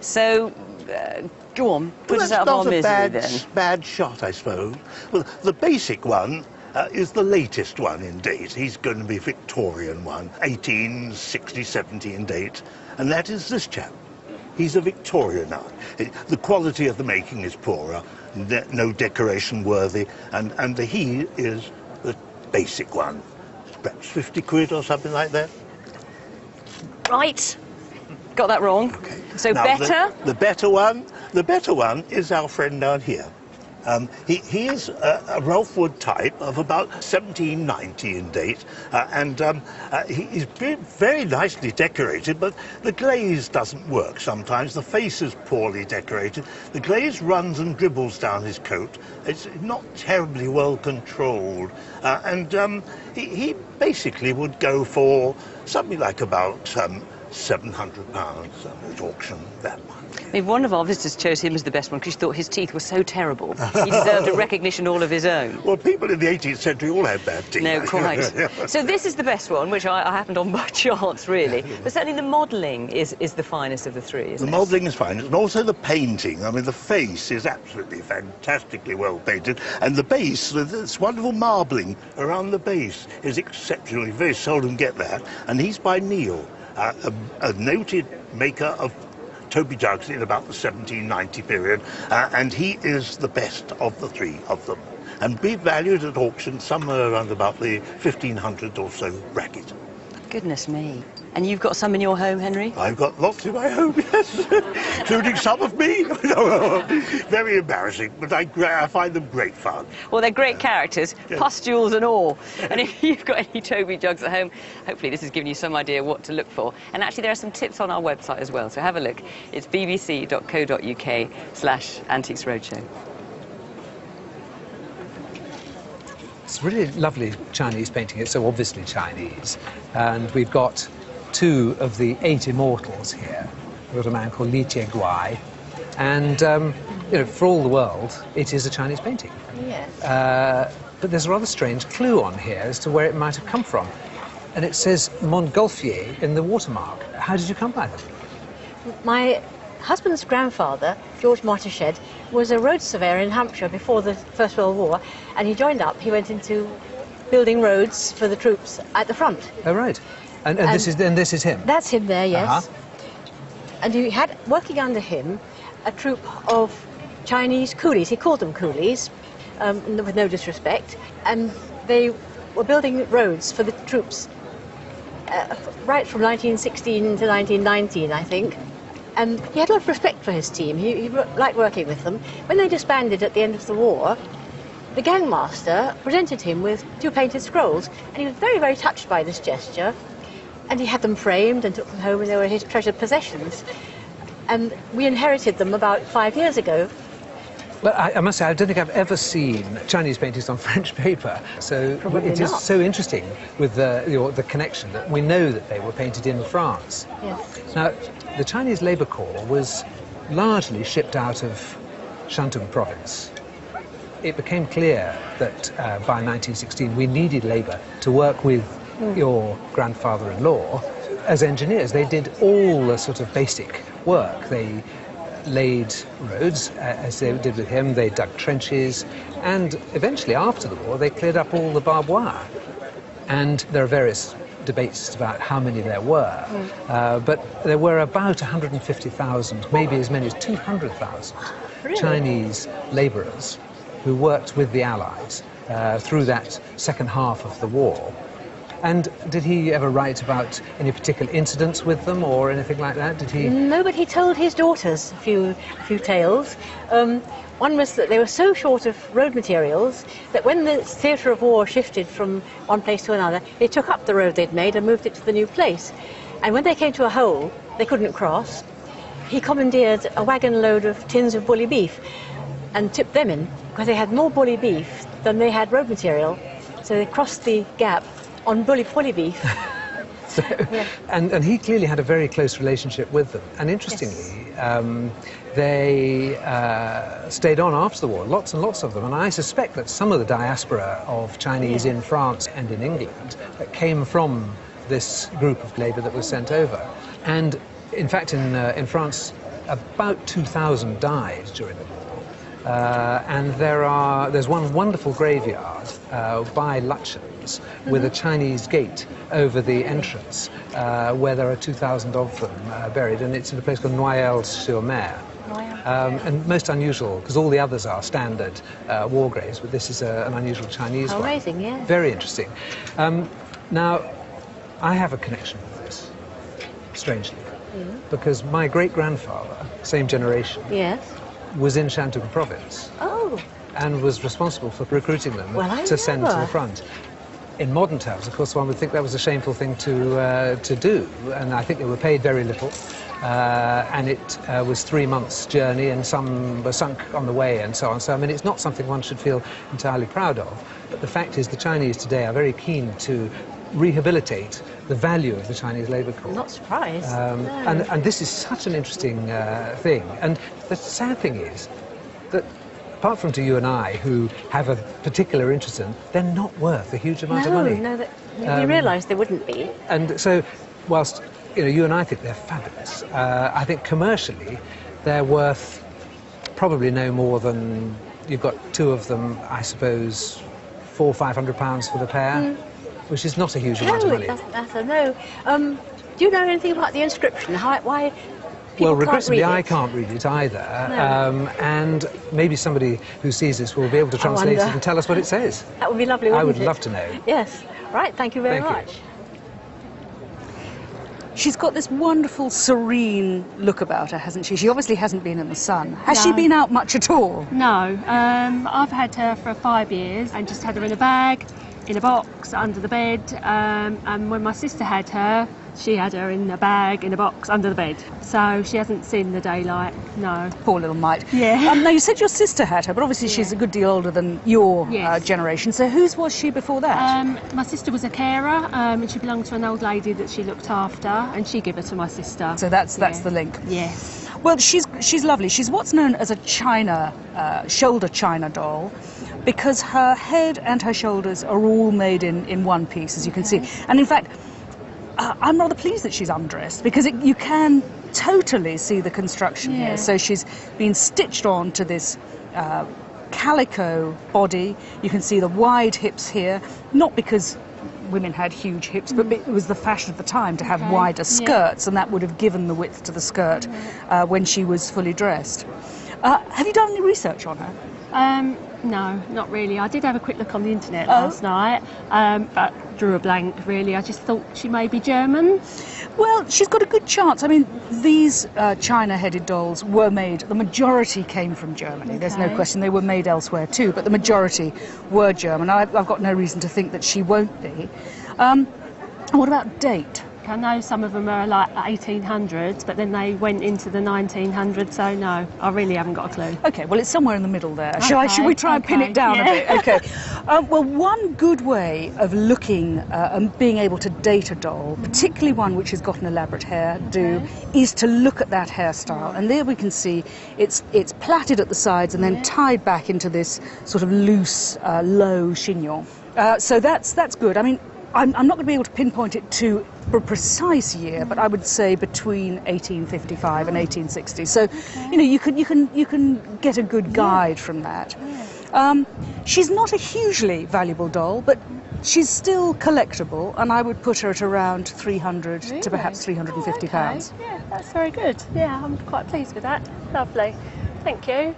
So, uh, go on, put Well, us out of our a misery bad, then. bad shot, I suppose. Well, the basic one uh, is the latest one in date. He's going to be Victorian one, 1860, 70 in date, and that is this chap. He's a Victorian art. The quality of the making is poorer, no decoration worthy, and, and the he is the basic one. Perhaps 50 quid or something like that. Right. Got that wrong. Okay. So Now, the- better? The, better one, the better one is our friend down here. Um, he, he is a, a Ralph Wood type of about 1790 in date, uh, and um, uh, he, he's be- very nicely decorated, but the glaze doesn't work sometimes. The face is poorly decorated. The glaze runs and dribbles down his coat. It's not terribly well controlled, uh, and um, he, he basically would go for something like about um, 700 pounds at auction that much. I mean, one of our visitors chose him as the best one because she thought his teeth were so terrible. He deserved a recognition all of his own. Well, people in the 18th century all had bad teeth. No, quite. so this is the best one, which I, I happened on by chance, really. But certainly the modelling is, is the finest of the three, The isn't it? modelling is fine, and also the painting. I mean, the face is absolutely fantastically well painted, and the base, with this wonderful marbling around the base, is exceptionally. Very seldom get that, and he's by Neale, uh, a, a noted maker of Toby jugs in about the 1790 period, uh, and he is the best of the three of them, and be valued at auction somewhere around about the 1500 or so bracket. Goodness me. And you've got some in your home, Henry? I've got lots in my home, yes, including some of me. Very embarrassing, but I, I find them great fun. Well, they're great characters, pustules and all. And if you've got any Toby jugs at home, hopefully this has given you some idea what to look for. And actually, there are some tips on our website as well, so have a look. It's bbc.co.uk slash antiques roadshow. It's really lovely Chinese painting. It's so obviously Chinese. And we've got two of the eight immortals here. We've got a man called Li Tieguai. And, um, you know, for all the world, it is a Chinese painting. Yes. Uh, but there's a rather strange clue on here as to where it might have come from. And it says Montgolfier in the watermark. How did you come by them? My husband's grandfather, George Martished, was a road surveyor in Hampshire before the First World War, and he joined up. He went into building roads for the troops at the front. Oh, right. And, and, this, is, And- and this is him? That's him there, yes. Uh-huh. And he had working under him a troop of Chinese coolies. He called them coolies, um, with no disrespect, and they were building roads for the troops uh, right from 1916 to 1919, I think. And he had a lot of respect for his team. He, he liked working with them. When they disbanded at the end of the war, the gangmaster presented him with two painted scrolls, and he was very, very touched by this gesture. And he had them framed and took them home, and they were his treasured possessions. And we inherited them about five years ago. But I, I must say, I don't think I've ever seen Chinese paintings on French paper. So Probably it is not. so interesting with the, your, the connection that we know that they were painted in France. Yes. Now, the Chinese Labour Corps was largely shipped out of Shantung province. It became clear that uh, by 1916 we needed labour to work with. Your grandfather-in-law as engineers. They did all the sort of basic work. They laid roads, uh, as they did with him. They dug trenches, and eventually, after the war, they cleared up all the barbed wire. And there are various debates about how many there were, uh, but there were about 150,000, maybe as many as 200,000 Really? Chinese labourers who worked with the Allies uh, through that second half of the war. And did he ever write about any particular incidents with them or anything like that? Did he? No, but he told his daughters a few, a few tales. Um, one was that they were so short of road materials that when the theatre of war shifted from one place to another, they took up the road they'd made and moved it to the new place. And when they came to a hole they couldn't cross, he commandeered a wagon load of tins of bully beef and tipped them in because they had more bully beef than they had road material. So they crossed the gap on bully bully beef. So, and, and he clearly had a very close relationship with them. And interestingly, um, they uh, stayed on after the war, lots and lots of them. And I suspect that some of the diaspora of Chinese in France and in England that came from this group of labour that was sent over. And in fact, in, uh, in France, about 2,000 died during the war. Uh, and there are, there's one wonderful graveyard uh, by With a Chinese gate over the entrance uh, where there are 2,000 of them uh, buried, and it's in a place called Noyelles-sur-Mer. Um, and most unusual, because all the others are standard uh, war graves, but this is a, an unusual Chinese How one. amazing, yeah. Very interesting. Um, now, I have a connection with this, strangely, because my great grandfather, same generation, Yes. was in Shantung province Oh, and was responsible for recruiting them Well, to send to the front. In modern terms, of course, one would think that was a shameful thing to, uh, to do, and I think they were paid very little. Uh, and it uh, was three months' journey, and some were sunk on the way, and so on. So, I mean, it's not something one should feel entirely proud of. But the fact is, the Chinese today are very keen to rehabilitate the value of the Chinese Labour Corps. I'm not surprised. Um, No. and, and this is such an interesting uh, thing. And the sad thing is that, apart from to you and I, who have a particular interest in, they're not worth a huge amount no, of money. no, that, we Um, realised they wouldn't be. And so, whilst you know, you and I think they're fabulous, uh, I think commercially they're worth probably no more than you've got two of them, I suppose, four, five hundred pounds for the pair, Mm. which is not a huge amount of money. No, that's, that's a no. Um, do you know anything about the inscription? How, why people well, can't regrettably, read I can't read it either. No. Um, and maybe somebody who sees this will be able to translate it and tell us what it says. That would be lovely, I wouldn't would it? love to know. Yes. Right, thank you very Thank you. much. She's got this wonderful, serene look about her, hasn't she? She obviously hasn't been in the sun. Has she been out much at all? No, um, I've had her for five years and just had her in a bag, in a box, under the bed. Um, and when my sister had her, she had her in a bag, in a box, under the bed. So she hasn't seen the daylight, no. Poor little mite. Yeah. Um, now, you said your sister had her, but obviously she's a good deal older than your uh, Yes. generation. So whose was she before that? Um, my sister was a carer um, and she belonged to an old lady that she looked after and she gave her to my sister. So that's that's Yeah. the link. Yes. Well, she's she's lovely. She's what's known as a China uh, shoulder China doll, because her head and her shoulders are all made in in one piece, as you can see. And in fact, uh, I'm rather pleased that she's undressed because it, you can totally see the construction Yeah. here. So she's been stitched on to this. Uh, calico body you can see the wide hips here not because women had huge hips but it was the fashion of the time to have Okay, wider yeah. skirts and that would have given the width to the skirt uh, when she was fully dressed uh, have you done any research on her Um, no, not really. I did have a quick look on the internet Oh. last night, um, but drew a blank really. I just thought she may be German. Well, she's got a good chance. I mean, these uh, China-headed dolls were made. The majority came from Germany. There's no question they were made elsewhere too, but the majority were German. I, I've got no reason to think that she won't be. Um, what about date? I know some of them are like 1800s, but then they went into the 1900s, so no, I really haven't got a clue. Okay, well, it's somewhere in the middle there. Shall, I, Okay, shall we try and pin it down yeah. a bit? Okay. Um, well, one good way of looking uh, and being able to date a doll, particularly one which has got an elaborate hairdo, is to look at that hairstyle. And there we can see it's it's plaited at the sides and then tied back into this sort of loose, uh, low chignon. Uh, so that's that's good. I mean, I'm, I'm not going to be able to pinpoint it to a precise year, but I would say between 1855 and 1860. So, you know, you can you can you can get a good guide from that. Um, she's not a hugely valuable doll, but she's still collectible, and I would put her at around 300 to perhaps 350 pounds. Yeah, that's very good. Yeah, I'm quite pleased with that. Lovely. Thank you.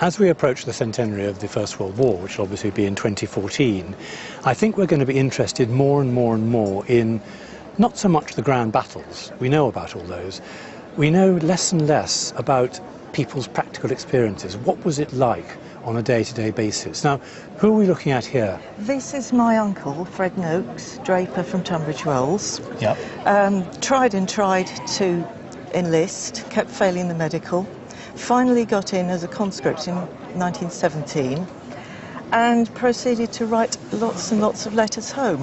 As we approach the centenary of the First World War, which will obviously be in 2014, I think we're going to be interested more and more and more in not so much the grand battles, we know about all those, we know less and less about people's practical experiences. What was it like on a day-to-day basis? Now, who are we looking at here? This is my uncle, Fred Noakes, draper from Tunbridge Wells. Yep. Um, tried and tried to enlist, kept failing the medical. Finally got in as a conscript in 1917 and proceeded to write lots and lots of letters home.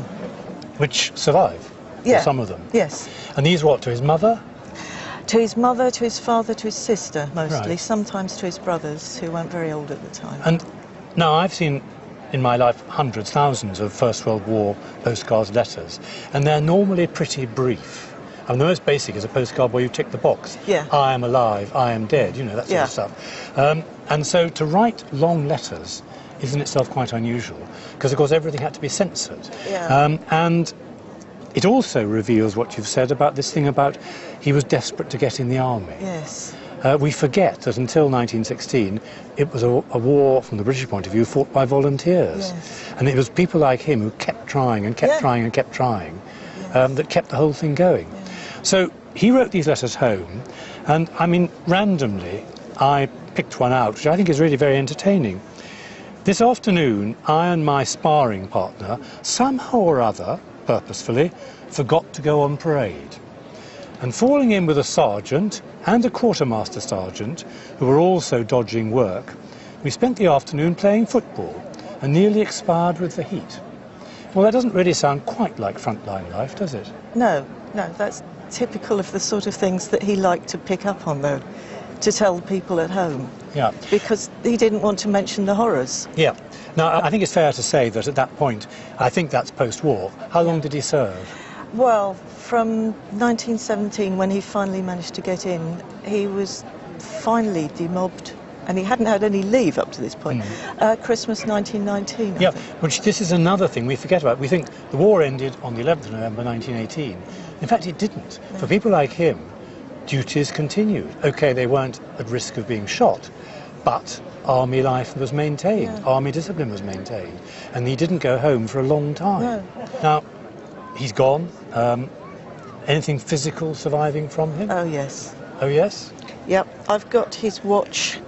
Which survive? Yeah. some of them? Yes. And these what, to his mother? To his mother, to his father, to his sister mostly, Right. sometimes to his brothers who weren't very old at the time. And now I've seen in my life hundreds, thousands of First World War postcards, letters, and they're normally pretty brief. And the most basic is a postcard where you tick the box. Yeah. I am alive, I am dead, you know, that sort Yeah. of stuff. Um, and so to write long letters is in itself quite unusual, because of course everything had to be censored. Yeah. Um, and it also reveals what you've said about this thing about he was desperate to get in the army. Yes. Uh, we forget that until 1916, it was a, a war, from the British point of view, fought by volunteers. And it was people like him who kept trying and kept Yeah. trying and kept trying um, that kept the whole thing going. So he wrote these letters home, and I mean, randomly, I picked one out, which I think is really very entertaining. This afternoon, I and my sparring partner, somehow or other, purposefully, forgot to go on parade. And falling in with a sergeant and a quartermaster sergeant, who were also dodging work, we spent the afternoon playing football and nearly expired with the heat. Well, that doesn't really sound quite like frontline life, does it? No, no, that's typical of the sort of things that he liked to pick up on, though, to tell people at home. Yeah. Because he didn't want to mention the horrors. Yeah. Now, I think it's fair to say that at that point, I think that's post-war. How long did he serve? Well, from 1917, when he finally managed to get in, he was finally demobbed, and he hadn't had any leave up to this point. Uh, Christmas 1919. I Yeah, think. which this is another thing we forget about. We think the war ended on the 11th of November 1918. In fact, it didn't. For people like him, duties continued. Okay, they weren't at risk of being shot, but army life was maintained, army discipline was maintained, and he didn't go home for a long time. No. Now, he's gone. Um, anything physical surviving from him? Oh, yes. Oh, yes? Yep, I've got his watch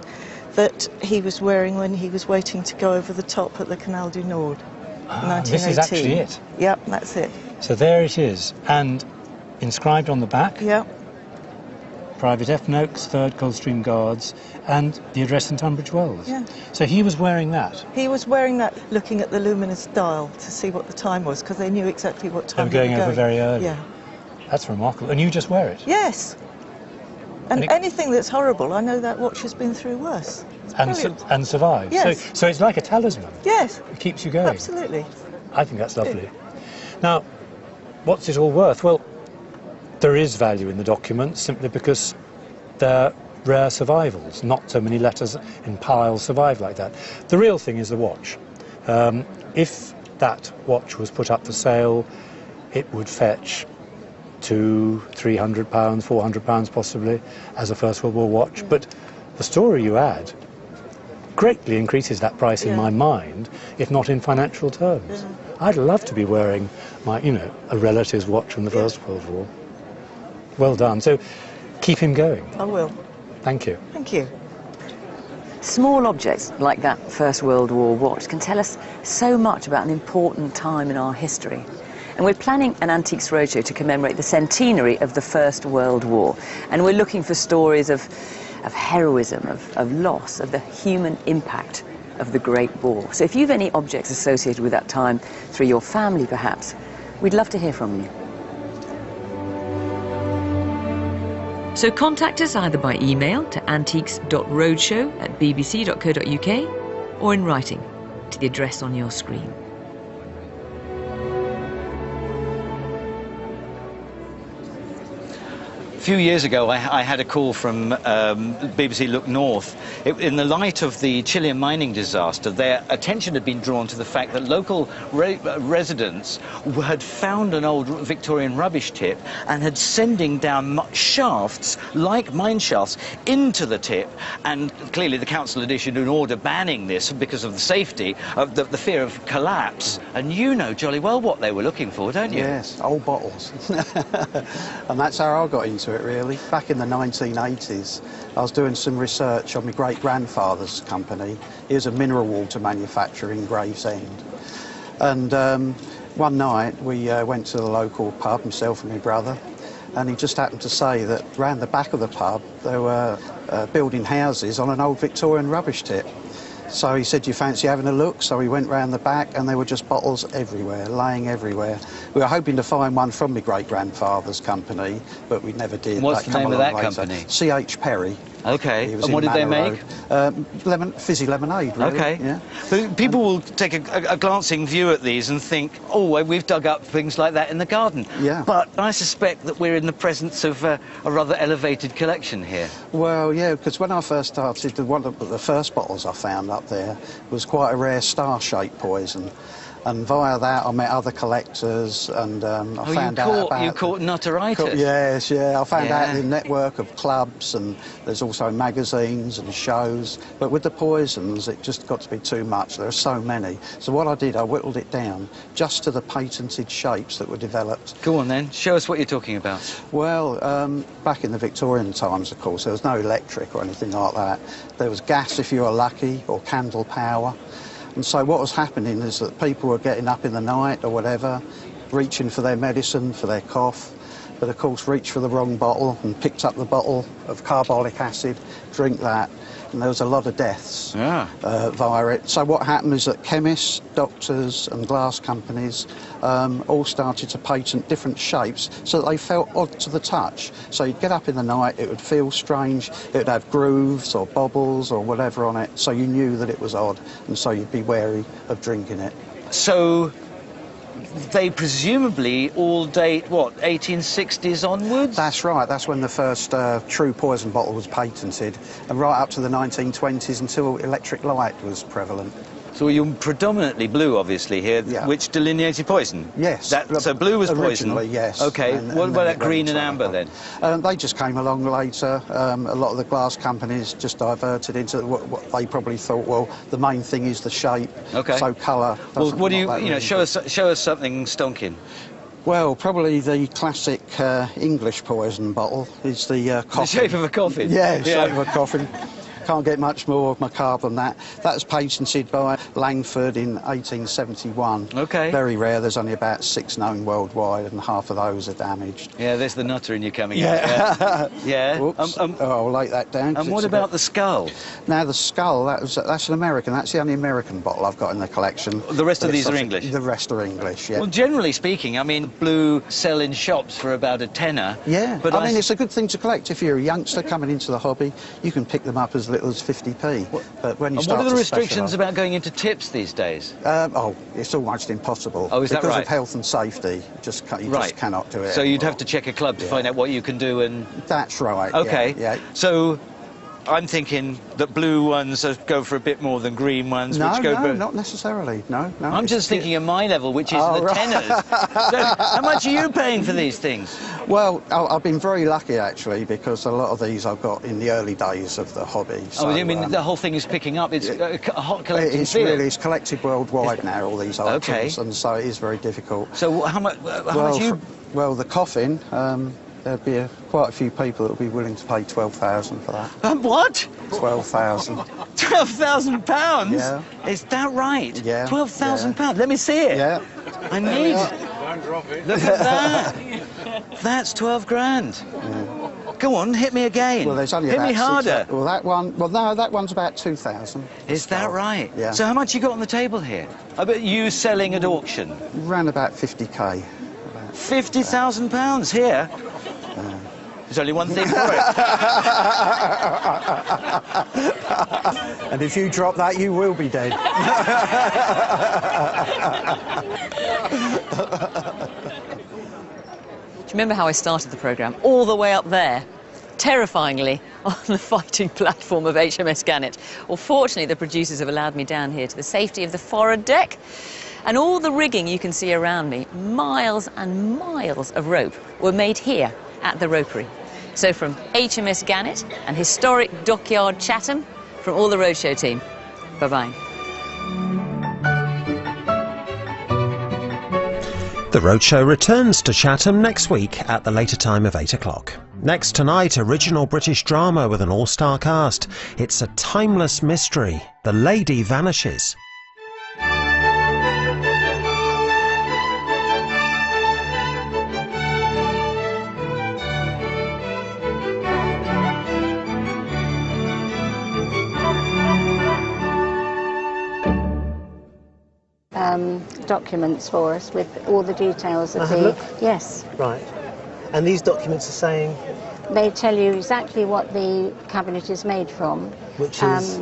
that he was wearing when he was waiting to go over the top at the Canal du Nord. Ah, this is 1918. actually it. Yep, that's it. So there it is. And inscribed on the back, Yep. Private F. Noakes, 3rd Coldstream Guards, and the address in Tunbridge Wells. Yeah. So he was wearing that. He was wearing that, looking at the luminous dial to see what the time was, because they knew exactly what They time were going they were over very early. Yeah. That's remarkable. And you just wear it. Yes. And, And it- anything that's horrible, I know that watch has been through worse. It's And, su- and survive. Yes. So, so it's like a talisman. Yes. It keeps you going. Absolutely. I think that's lovely. Now, what's it all worth? Well, there is value in the documents simply because they're rare survivals. Not so many letters in piles survive like that. The real thing is the watch. Um, if that watch was put up for sale, it would fetch two, three hundred pounds, four hundred pounds possibly as a First World War watch. But the story you add greatly increases that price in Yeah. my mind, if not in financial terms. I'd love to be wearing my, you know, a relative's watch from the First World War. Well done. So keep him going. I will. Thank you. Thank you. Small objects like that First World War watch can tell us so much about an important time in our history. And we're planning an Antiques Roadshow to commemorate the centenary of the First World War. And we're looking for stories of, of heroism, of, of loss, of the human impact of the Great War. So if you've any objects associated with that time, through your family perhaps, we'd love to hear from you. So contact us either by email to antiques.roadshow at bbc.co.uk or in writing to the address on your screen. A few years ago, I, I had a call from um, BBC Look North. It, in the light of the Chilean mining disaster, their attention had been drawn to the fact that local re- uh, residents had found an old Victorian rubbish tip and had sending down shafts, like mine shafts, into the tip. And clearly, the council had issued an order banning this because of the safety, of the, the fear of collapse. And you know jolly well what they were looking for, don't you? Yes, old bottles. and that's how I got into it, really. Back in the 1980s, I was doing some research on my great grandfather's company. He was a mineral water manufacturer in Gravesend. And um, one night we uh, went to the local pub, myself and my brother, and he just happened to say that round the back of the pub they were uh, building houses on an old Victorian rubbish tip. So he said, you fancy having a look? So we went round the back and there were just bottles everywhere, lying everywhere. We were hoping to find one from my great-grandfather's company, but we never did. What's the name of along that later. company? C.H. Perry. Okay. And what did they make? Um, lemon, fizzy lemonade, really. Okay. Yeah. But people will take a, a, glancing view at these and think, oh, well, we've dug up things like that in the garden. Yeah. But I suspect that we're in the presence of uh, a rather elevated collection here. Well, yeah, because when I first started, the one of the first bottles I found up there was quite a rare star-shaped poison. And via that, I met other collectors, and um, I oh, found you out caught, about you caught notoriety. Co- Yes, yeah. I found out the network of clubs and there's also magazines and shows. But with the poisons, it just got to be too much. There are so many. So what I did, I whittled it down just to the patented shapes that were developed. Go on then, show us what you're talking about. Well, um, back in the Victorian times, of course, there was no electric or anything like that. There was gas if you were lucky, or candle power. And so what was happening is that people were getting up in the night or whatever, reaching for their medicine, for their cough, but of course reached for the wrong bottle and picked up the bottle of carbolic acid, drink that, and there was a lot of deaths Yeah. uh, via it. So what happened is that chemists, doctors and glass companies um, all started to patent different shapes so that they felt odd to the touch. So you'd get up in the night, it would feel strange, it would have grooves or bobbles or whatever on it, so you knew that it was odd, and so you'd be wary of drinking it. So they presumably all date, what, 1860s onwards? That's right, that's when the first uh, true poison bottle was patented, and right up to the 1920s until electric light was prevalent. So you're predominantly blue, obviously, here, which delineated poison? Yes. That, so blue was poison? Originally, yes. Okay, And- what and about that green and amber then? Um, they just came along later. Um, a lot of the glass companies just diverted into what, what they probably thought. Well, the main thing is the shape. Okay. So colour. Well, what do you, you know, show us, show us something stonking. Well, probably the classic uh, English poison bottle is the uh, coffin. shape of a coffin? Yeah, Yeah. shape of a coffin. Can't get much more macabre than that. That was patented by Langford in 1871. Okay. Very rare. There's only about six known worldwide, and half of those are damaged. Yeah, there's the nutter in you coming Yeah. out. Yeah. yeah. Um, um, oh, I'll lay that down. and what about bit- the skull? Now the skull, that was, that's an American. That's the only American bottle I've got in the collection. The rest of these are English? The rest are English. Yeah. Well, generally speaking, I mean, blue sell in shops for about a tenner. yeah, But I mean, it's a good thing to collect. If you're a youngster coming into the hobby, you can pick them up as little as 50p. But when you And start what are the restrictions about going into tips these days? Um, oh, it's almost impossible. Oh, is that right? because of health and safety. You just, you right. just cannot do it. So you'd have to check a club to find out what you can do and... That's right. Okay. Yeah. yeah. So I'm thinking that blue ones are- go for a bit more than green ones, No, which go no, for... not necessarily. No, no. I'm just thinking of my level, which is Oh, the right. tenners. So, how much are you paying for these things? Well, I- I've been very lucky actually because a lot of these I've got in the early days of the hobby. oh, I mean, um, the whole thing is picking up. It's a, a hot collecting it's field. really it's collected worldwide now. All these items, Okay. and so it is very difficult. So how much? How well, much you? fr- well, the coffin. Um, there'd be a, quite a few people that would be willing to pay twelve thousand for that. Um, what? Twelve thousand. Twelve thousand pounds? Yeah. Is that right? Yeah. Twelve thousand pounds. Let me see it. Yeah. I need. Don't drop it. Look at that. That's twelve grand. Go on, hit me again. Well, there's only hit about me six- harder. well, that one. Well, no, that one's about two thousand. Is that right? Yeah. So how much you got on the table here? I bet you selling at auction. Around about fifty k. Fifty thousand pounds here. There's only one thing for it. and if you drop that, you will be dead. Do you remember how I started the programme? All the way up there, terrifyingly, on the fighting platform of HMS Gannet. Well, fortunately, the producers have allowed me down here to the safety of the forward deck. And all the rigging you can see around me, miles and miles of rope, were made here at the ropery. So from HMS Gannet and historic dockyard Chatham, from all the Roadshow team, bye-bye. The Roadshow returns to Chatham next week at the later time of 8 o'clock. Next tonight, original British drama with an all star cast. It's a timeless mystery. The Lady Vanishes. Documents for us with all the details I of a the. Yes. Right. And these documents are saying They tell you exactly what the cabinet is made from. Which is?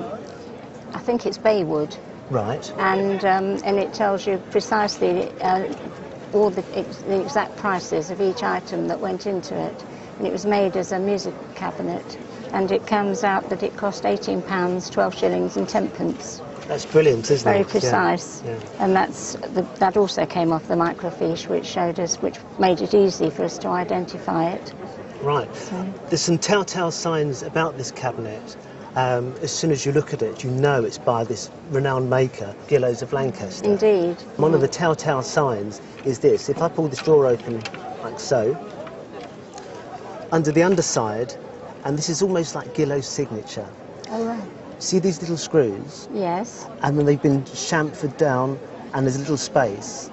I think it's Baywood. right. and um, and it tells you precisely uh, all the, ex- the exact prices of each item that went into it. And it was made as a music cabinet, and it comes out that it cost 18 pounds, 12 shillings, and 10 pence. That's brilliant, isn't Very it? Very precise, Yeah. and that's the, that also came off the microfiche, which showed us, which made it easy for us to identify it. Right. There's some telltale signs about this cabinet. Um, as soon as you look at it, you know it's by this renowned maker, Gillows of Lancaster. Indeed. One of the telltale signs is this. If I pull this drawer open like so, under the underside, and this is almost like Gillow's signature. Oh, right. See these little screws? Yes. And then they've been chamfered down, and there's a little space.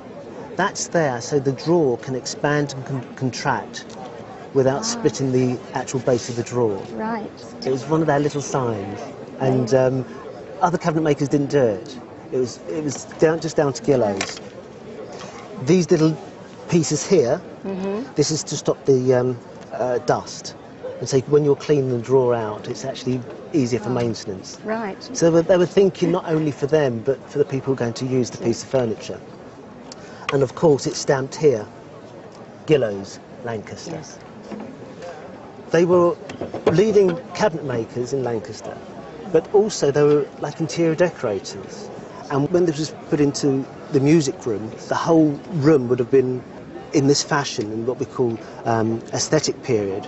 That's there so the drawer can expand and con- contract without splitting the actual base of the drawer. Right. It was one of their little signs, and um, other cabinet makers didn't do it. It was it was down, just down to Gillows. These little pieces here, Mm-hmm. this is to stop the um, uh, dust, and so when you're cleaning the drawer out, it's actually easier for maintenance. Right. So they were, thinking not only for them, but for the people going to use the piece of furniture. And of course, it's stamped here, Gillows, Lancaster. Yes. They were leading cabinet makers in Lancaster, but also they were like interior decorators. And when this was put into the music room, the whole room would have been in this fashion, in what we call um, aesthetic period,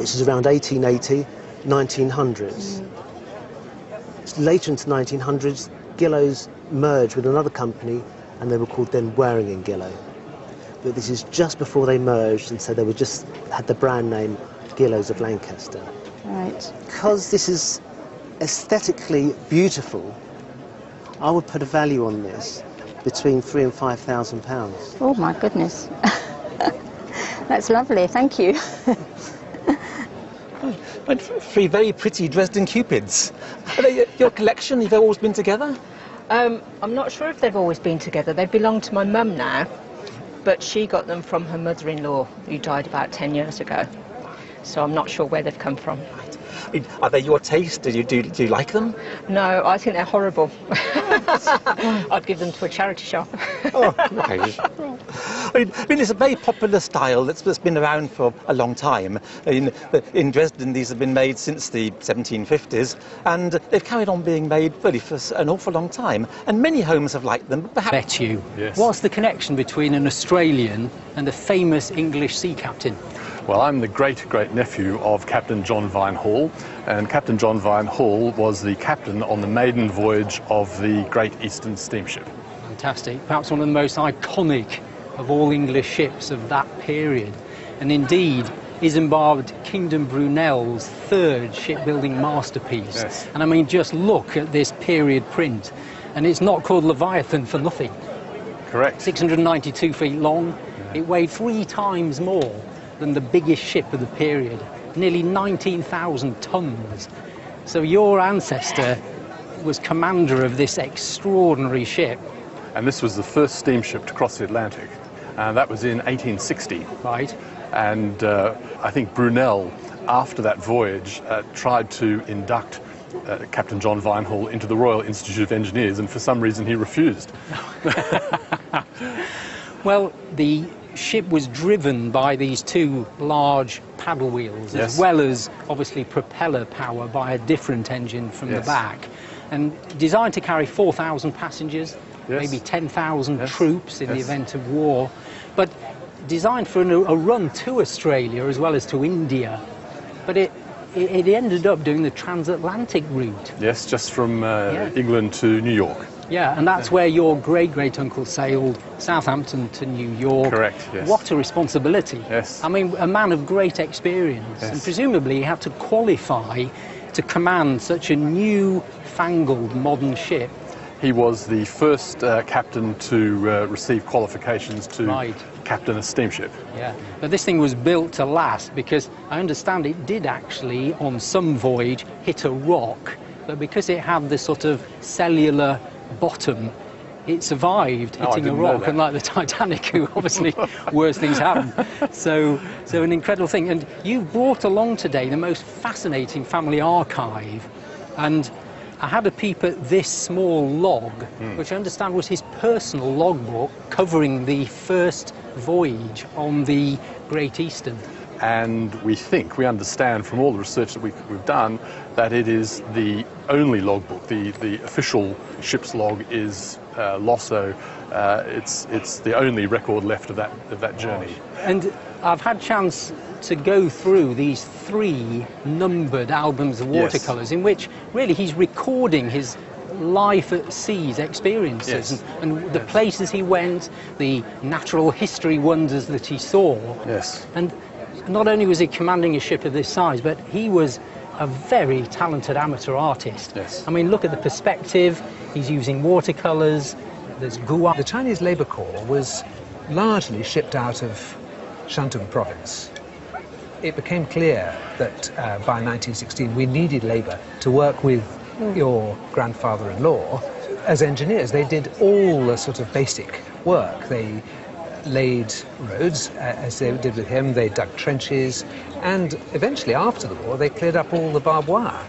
which is around 1880, 1900s. Mm. Later into the 1900s, Gillows merged with another company, and they were called then Waring and Gillow. But this is just before they merged, and so they were just had the brand name Gillows of Lancaster. Right. Because this is aesthetically beautiful, I would put a value on this between three and five thousand pounds. Oh my goodness. That's lovely. Thank you. And three very pretty Dresden Cupids. Are they your collection? You've always been together? Um, I'm not sure if they've always been together. They belong to my mum now, but she got them from her mother-in-law, who died about 10 years ago. So I'm not sure where they've come from. I mean, Are they your taste? Do you, do, do you like them? No, I think they're horrible. I'd give them to a charity shop. Oh, okay. I mean, I mean, it's a very popular style that's, that's been around for a long time. In, in Dresden, these have been made since the 1750s, and they've carried on being made really for an awful long time. And many homes have liked them. Perhaps Bet you. Yes. What's the connection between an Australian and a famous English sea captain? Well, I'm the great great nephew of Captain John Vine Hall, and Captain John Vine Hall was the captain on the maiden voyage of the Great Eastern Steamship. Fantastic. Perhaps one of the most iconic of all English ships of that period. And indeed, Isambard Kingdom Brunel's third shipbuilding masterpiece. Yes. And I mean, just look at this period print. And it's not called Leviathan for nothing. Correct. 692 feet long. It weighed three times more than the biggest ship of the period, nearly 19,000 tons. So your ancestor was commander of this extraordinary ship. And this was the first steamship to cross the Atlantic. Uh, that was in 1860. Right. And uh, I think Brunel, after that voyage, uh, tried to induct uh, Captain John Vine Hall into the Royal Institute of Engineers, and for some reason he refused. Well, the ship was driven by these two large paddle wheels, Yes. as well as obviously propeller power by a different engine from Yes. the back, and designed to carry 4,000 passengers, Yes. maybe 10,000 Yes. troops in the event of war, but designed for an, a run to Australia as well as to India. But it, it, it ended up doing the transatlantic route. Yes, just from uh, Yeah. England to New York. Yeah, and that's where your great great uncle sailed Southampton to New York. Correct, yes. What a responsibility. Yes. I mean, a man of great experience, and presumably he had to qualify to command such a new fangled modern ship. He was the first uh, captain to uh, receive qualifications to Right. captain a steamship. Yeah, but this thing was built to last because I understand it did actually, on some voyage, hit a rock, but because it had this sort of cellular bottom, it survived Oh, hitting a rock, unlike the Titanic, who obviously worse things happen. So, so an incredible thing. And you brought along today the most fascinating family archive, and I had a peep at this small log, Hmm. which I understand was his personal logbook covering the first voyage on the Great Eastern. And we think, we understand from all the research that we've, we've done, that it is the only logbook. The, the official ship's log is uh, Losso. Uh, it's, it's the only record left of that, of that journey. And I've had chance to go through these three numbered albums of Yes. watercolours in which really he's recording his life at sea's experiences Yes. and, and the places he went, the natural history wonders that he saw. Yes. And not only was he commanding a ship of this size, but he was a very talented amateur artist. Yes. I mean, look at the perspective. He's using watercolours. There's gouache. The Chinese Labour Corps was largely shipped out of Shantung province. it became clear that uh, by 1916 we needed labour to work with Mm. your grandfather-in-law as engineers. They did all the sort of basic work. They laid roads, as they did with him. They dug trenches, and eventually, after the war, they cleared up all the barbed wire.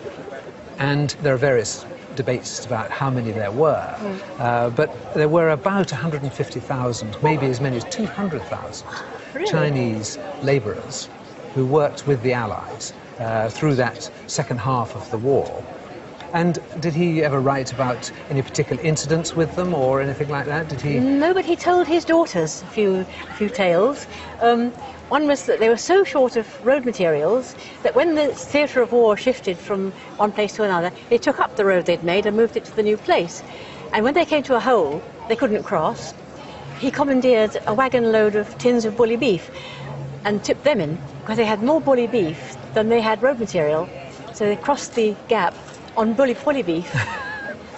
And there are various debates about how many there were, uh, but there were about 150,000, maybe as many as 200,000 Really? Chinese labourers who worked with the Allies uh, through that second half of the war. And did he ever write about any particular incidents with them or anything like that? Did he? No, but he told his daughters a few, a few tales. Um, one was that they were so short of road materials that when the theatre of war shifted from one place to another, they took up the road they'd made and moved it to the new place. And when they came to a hole they couldn't cross, he commandeered a wagon load of tins of bully beef and tipped them in because they had more bully beef than they had road material. So they crossed the gap on bully, bully beef.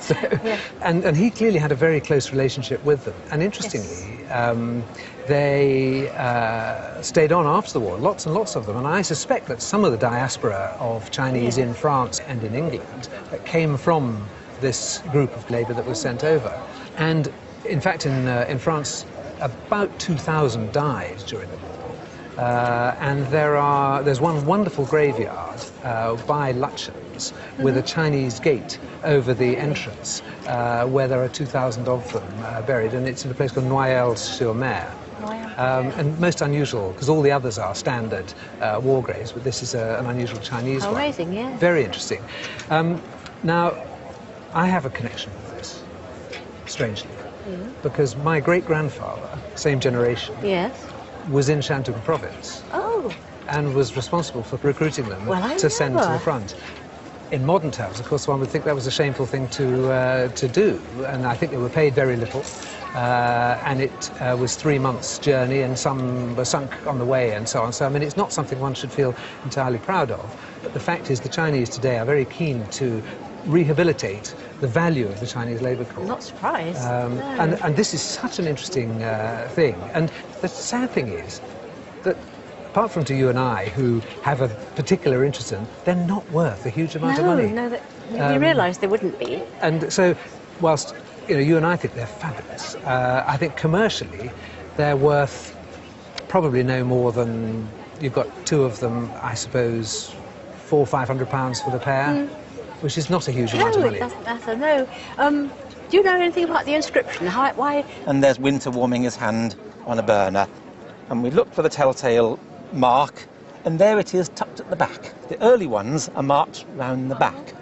So, and, and he clearly had a very close relationship with them. And interestingly, um, they uh, stayed on after the war, lots and lots of them. And I suspect that some of the diaspora of Chinese in France and in England that came from this group of labour that was sent over. And in fact, in, uh, in France, about 2,000 died during the war. Uh, and there are, there's one wonderful graveyard uh, by Lutyens with a Chinese gate over the entrance uh, where there are 2,000 of them uh, buried, and it's in a place called Noyelles-sur-Mer. Um, and most unusual, because all the others are standard uh, war graves, but this is a, an unusual Chinese one. Amazing, yeah. Very interesting. Um, now, I have a connection with this, strangely, because my great grandfather, same generation, Yes. was in Shantung province Oh, and was responsible for recruiting them Well, to send to the front. In modern terms, of course, one would think that was a shameful thing to, uh, to do, and I think they were paid very little. Uh, and it uh, was three months' journey, and some were sunk on the way, and so on. So, I mean, it's not something one should feel entirely proud of. But the fact is, the Chinese today are very keen to rehabilitate the value of the Chinese labour corps. Not surprised. Um, No. and, and this is such an interesting uh, thing. And the sad thing is that, apart from to you and I, who have a particular interest in, they're not worth a huge amount no, of money. no, that, we Um, realised they wouldn't be. And so, whilst you know, you and I think they're fabulous, uh, I think commercially they're worth probably no more than you've got two of them, I suppose, four, five hundred pounds for the pair, Mm. which is not a huge amount of money. No, it doesn't matter, no. Um, do you know anything about the inscription? How, why? and there's Winter warming his hand on a burner. And we looked for the telltale mark, and there it is tucked at the back. The early ones are marked round the back.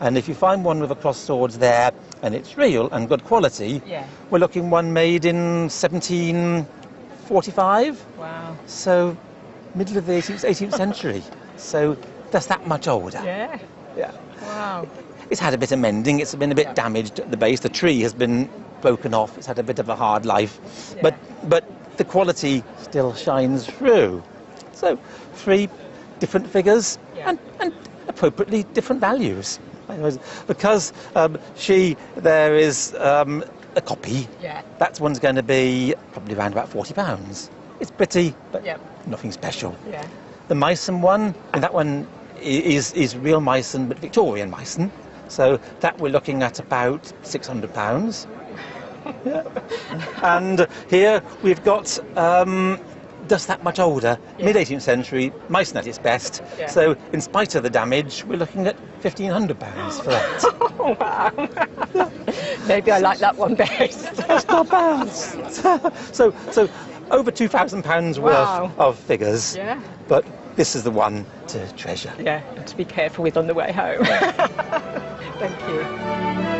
And if you find one with a cross swords there, and it's real and good quality, Yeah. we're looking one made in 1745. Wow. So, middle of the 18th, 18th century. So, that's that much older. Yeah. Yeah. Wow. It's had a bit of mending, it's been a bit damaged at the base, the tree has been broken off, it's had a bit of a hard life, but, but the quality still shines through. So, three different figures and, and appropriately different values. Because um, she, there is um, a copy, Yeah. that one's going to be probably around about £40. It's pretty, but Yep. nothing special. Yeah. The Meissen one, and that one is, is real Meissen, but Victorian Meissen. So that we're looking at about £600. Yeah. and here we've got um, just that much older, mid 18th century, Meissen at its best. Yeah. So, in spite of the damage, we're looking at £1,500 for that. Oh, wow. Maybe I like that one best. That's not bad. so, so over £2,000 Wow. worth of figures. Yeah. But this is the one to treasure. Yeah, to be careful with on the way home. Thank you.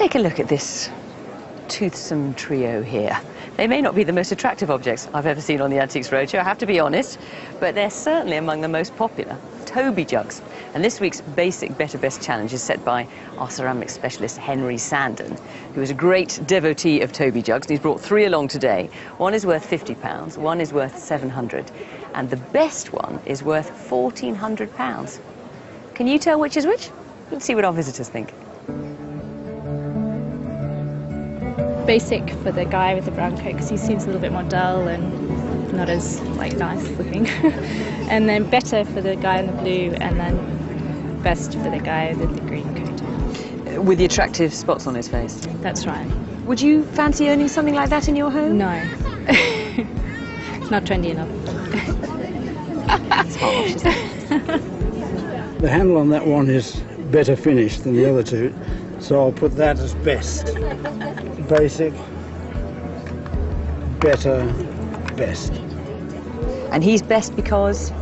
Take a look at this toothsome trio here. They may not be the most attractive objects I've ever seen on the Antiques Roadshow, I have to be honest, but they're certainly among the most popular. Toby jugs. And this week's Basic Better Best Challenge is set by our ceramic specialist Henry Sandon, who is a great devotee of Toby jugs, and he's brought three along today. One is worth £50, one is worth 700 and the best one is worth £1,400. Can you tell which is which? Let's see what our visitors think. Basic for the guy with the brown coat because he seems a little bit more dull and not as like nice looking. and then better for the guy in the blue, and then best for the guy with the green coat. With the attractive spots on his face. That's right. Would you fancy owning something like that in your home? No. it's not trendy enough. The handle on that one is better finished than the other two, so I'll put that as best. Basic, better, best. And he's best because?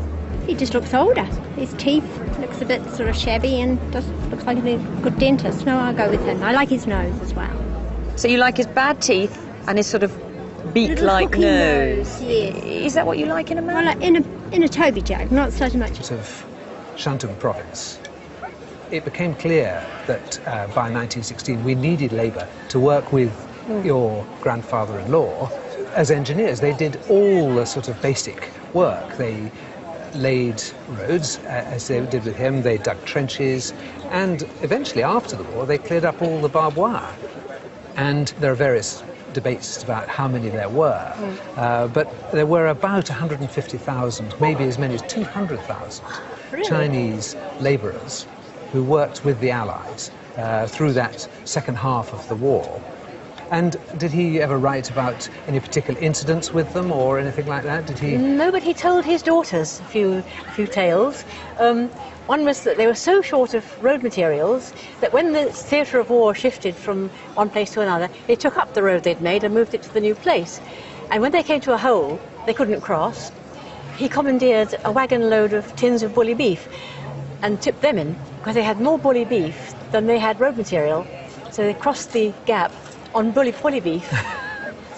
He just looks older. His teeth looks a bit sort of shabby and just looks like a good dentist. No, I'll go with him. I like his nose as well. So you like his bad teeth and his sort of beak-like nose. nose, yes. Is that what you like in a man? Well, like in a in a Toby jug, not so much. of Shantung province, it became clear that uh, by 1916 we needed labour to work with Mm. your grandfather-in-law as engineers. They did all the sort of basic work. They laid roads, uh, as they did with him. They dug trenches, and eventually, after the war, they cleared up all the barbed wire. And there are various debates about how many there were, uh, but there were about 150,000, maybe as many as 200,000 Really? Chinese labourers who worked with the Allies uh, through that second half of the war. And did he ever write about any particular incidents with them or anything like that? Did he? No, but he told his daughters a few, a few tales. Um, one was that they were so short of road materials that when the theatre of war shifted from one place to another, they took up the road they'd made and moved it to the new place. And when they came to a hole they couldn't cross, he commandeered a wagon load of tins of bully beef and tipped them in because they had more bully beef than they had road material. So they crossed the gap on bully bully beef.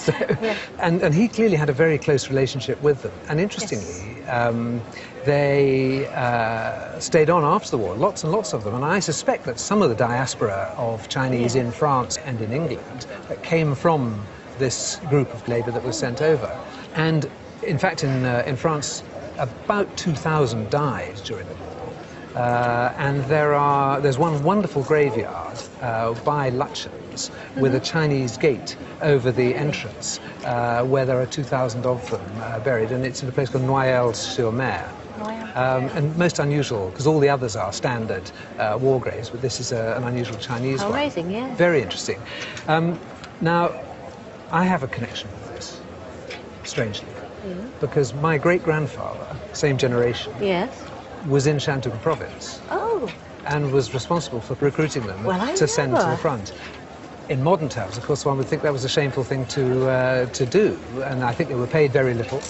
So, and, and he clearly had a very close relationship with them. And interestingly, um, they uh, stayed on after the war, lots and lots of them. And I suspect that some of the diaspora of Chinese in France and in England that came from this group of labour that was sent over. And in fact, in, uh, in France, about 2,000 died during the. Uh, and there are, there's one wonderful graveyard uh, by Lutyens with a Chinese gate over the entrance uh, where there are 2,000 of them uh, buried, and it's in a place called Noyelles-sur-Mer. Um, and most unusual, because all the others are standard uh, war graves, but this is a, an unusual Chinese How one. amazing, yeah. Very interesting. Um, now, I have a connection with this, strangely, because my great grandfather, same generation, Yes. Was in Shantung province Oh, and was responsible for recruiting them Well, to send to the front. In modern terms, of course, one would think that was a shameful thing to, uh, to do, and I think they were paid very little.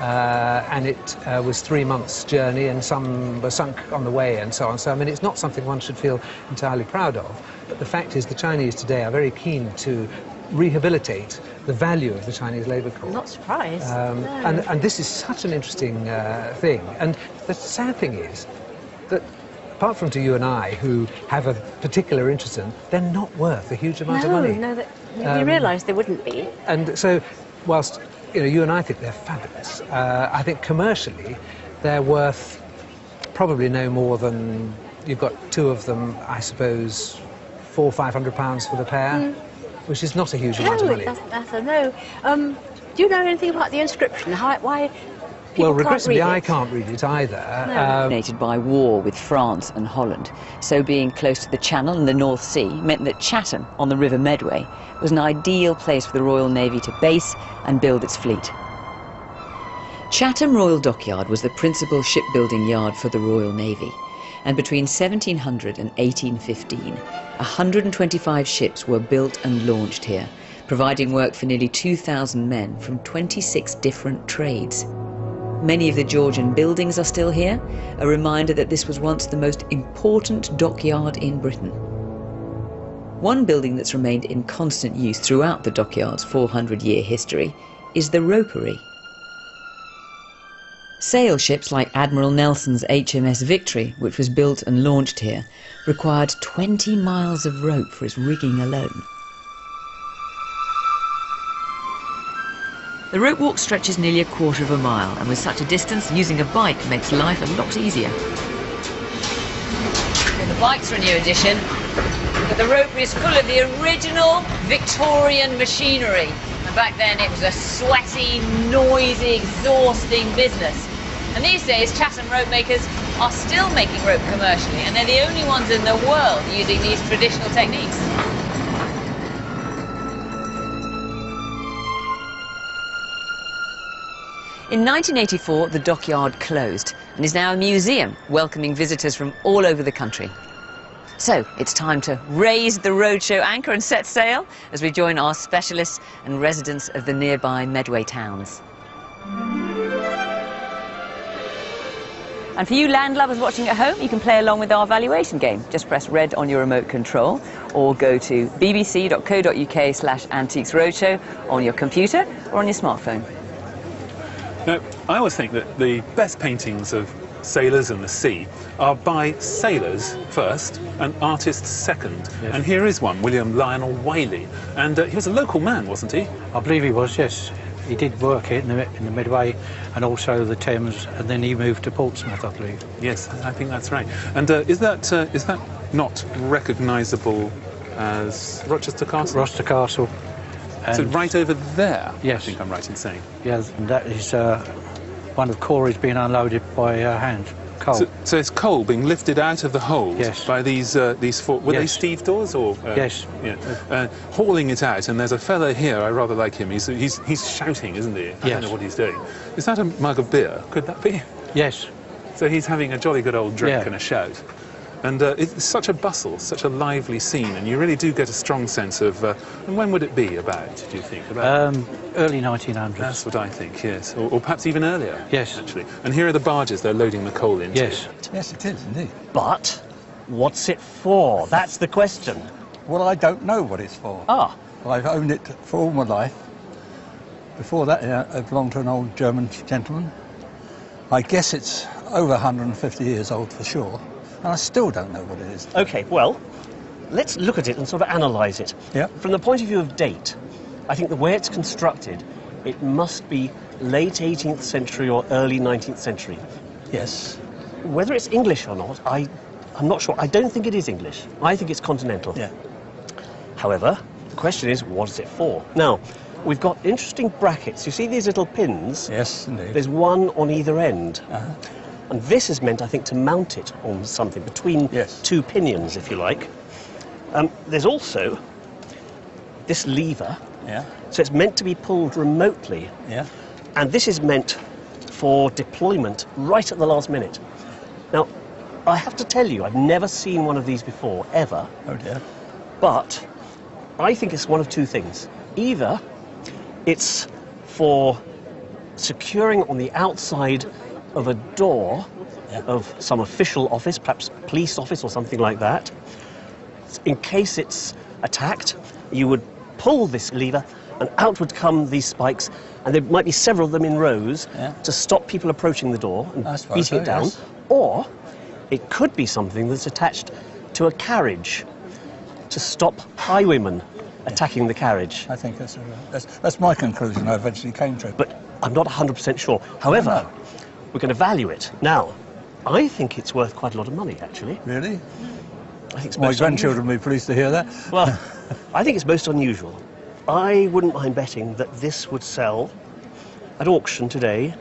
Uh, and it uh, was three months' journey, and some were sunk on the way, and so on. So, I mean, it's not something one should feel entirely proud of. But the fact is, the Chinese today are very keen to rehabilitate the value of the Chinese labour corps. I'm not surprised. Um, No. and, and this is such an interesting uh, thing. And the sad thing is that, apart from to you and I, who have a particular interest in, they're not worth a huge amount no, of money. no, that, we Um, realised they wouldn't be. And so, whilst you know, you and I think they're fabulous, uh, I think commercially they're worth probably no more than you've got two of them, I suppose, four, five hundred pounds for the pair, Mm. Which is not a huge amount of money. No, money. that's, that's a no. Um, do you know anything about the inscription? How, why people Well, can't regrettably, read I it? can't read it either. No. Dominated by war with France and Holland, so being close to the Channel and the North Sea meant that Chatham on the River Medway was an ideal place for the Royal Navy to base and build its fleet. Chatham Royal Dockyard was the principal shipbuilding yard for the Royal Navy, and between 1700 and 1815, 125 ships were built and launched here, providing work for nearly 2,000 men from 26 different trades. Many of the Georgian buildings are still here, a reminder that this was once the most important dockyard in Britain. One building that's remained in constant use throughout the dockyard's 400 year history is the ropery. Sail ships like Admiral Nelson's HMS Victory, which was built and launched here, required 20 miles of rope for its rigging alone. The rope walk stretches nearly a quarter of a mile, and with such a distance, using a bike makes life a lot easier. the bikes are a new addition. But the ropery is full of the original Victorian machinery. Back then it was a sweaty, noisy, exhausting business. And these days, Chatham rope makers are still making rope commercially, and they're the only ones in the world using these traditional techniques. In 1984, the dockyard closed and is now a museum welcoming visitors from all over the country. So it's time to raise the roadshow anchor and set sail as we join our specialists and residents of the nearby Medway towns. And for you landlubbers watching at home, you can play along with our valuation game. Just press red on your remote control or go to bbc.co.uk slash antiques roadshow on your computer or on your smartphone. Now, I always think that the best paintings of sailors and the sea are by sailors first and artists second. And here is one, William Lionel Wyllie. And uh, he was a local man, wasn't he? I believe he was, yes. He did work here in the, in the Medway and also the Thames, and then he moved to Portsmouth, I believe. Yes, I think that's right. And uh, is that uh, is that not recognisable as Rochester Castle? Rochester Castle. so right over there. Yes. I think I'm right in saying. Yes, that is uh, one of colliers being unloaded by uh, hand, coal. So, so it's coal being lifted out of the hold Yes. by these uh, these four. Were they Yes. stevedores or? Uh, Yes. Yeah. Uh, hauling it out, and there's a fellow here. I rather like him. He's he's he's shouting, isn't he? I don't Yes. know what he's doing. Is that a mug of beer? Could that be? Yes. So he's having a jolly good old drink Yeah. and a shout. And uh, it's such a bustle, such a lively scene, and you really do get a strong sense of. Uh, and when would it be about? Do you think about? Um, early 1900s. That's what I think. Yes, or, or perhaps even earlier. Yes. actually. And here are the barges they're loading the coal into. Yes. Yes, it is indeed. But what's it for? That's the question. Well, I don't know what it's for. Ah. I've owned it for all my life. Before that, yeah, I belonged to an old German gentleman. I guess it's over 150 years old for sure, and I still don't know what it is. Okay, well, let's look at it and sort of analyse it. Yeah. From the point of view of date, I think the way it's constructed, it must be late 18th century or early 19th century. Yes. Whether it's English or not, I, I'm not sure. I don't think it is English. I think it's continental. Yeah. However, the question is, what is it for? Now, we've got interesting brackets. You see these little pins? Yes, indeed. There's one on either end. Uh-huh. And this is meant, I think, to mount it on something between two pinions, if you like. Um, there's also this lever. Yeah. So it's meant to be pulled remotely. Yeah. And this is meant for deployment right at the last minute. Now, I have to tell you, I've never seen one of these before, ever. Oh dear. But I think it's one of two things. Either it's for securing on the outside of a door of some official office, perhaps police office or something like that. In case it's attacked, you would pull this lever and out would come these spikes, and there might be several of them in rows Yeah. to stop people approaching the door and suppose beating it down. yes. Or it could be something that's attached to a carriage to stop highwaymen attacking the carriage. I think that's, a, that's, that's my conclusion I eventually came to. But I'm not 100% sure. However, we're going to value it. Now, I think it's worth quite a lot of money, actually. Really? I think it's My most grandchildren will be pleased to hear that. Well, I think it's most unusual. I wouldn't mind betting that this would sell at auction today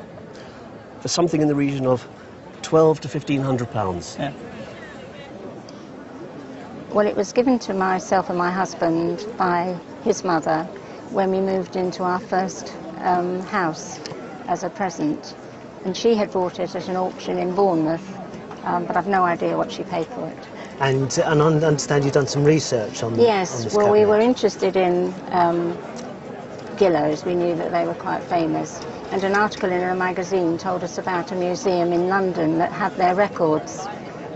for something in the region of 12 to 1500 pounds. Yeah. Well, it was given to myself and my husband by his mother when we moved into our first um, house as a present. And she had bought it at an auction in Bournemouth, um, but I've no idea what she paid for it. And, and I understand you've done some research on on Yes, this well, we were interested in um, Gillows. We knew that they were quite famous. And an article in a magazine told us about a museum in London that had their records.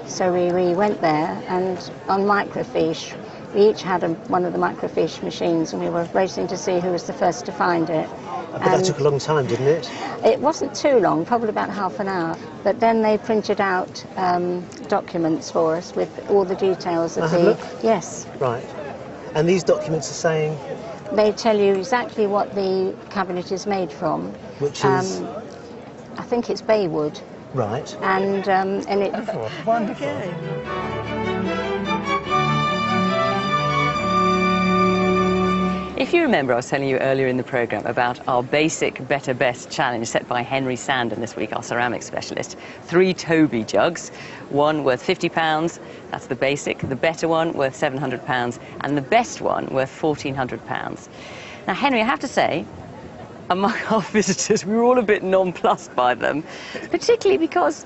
So we, we went there, and on microfiche, we each had a, one of the microfiche machines, and we were racing to see who was the first to find it. But that took a long time, didn't it? it wasn't too long, probably about half an hour. But then they printed out um, documents for us with all the details of I have a the. look? Yes. Right. And these documents are saying They tell you exactly what the cabinet is made from. Which is? I think it's baywood, right. and um, and it. Wonderful. If you remember, I was telling you earlier in the programme about our basic Better Best challenge set by Henry Sandon this week, our ceramics specialist. Three Toby jugs, one worth £50, that's the basic, the better one worth £700, and the best one worth £1,400. Now, Henry, I have to say, among our visitors, we were all a bit nonplussed by them, particularly because,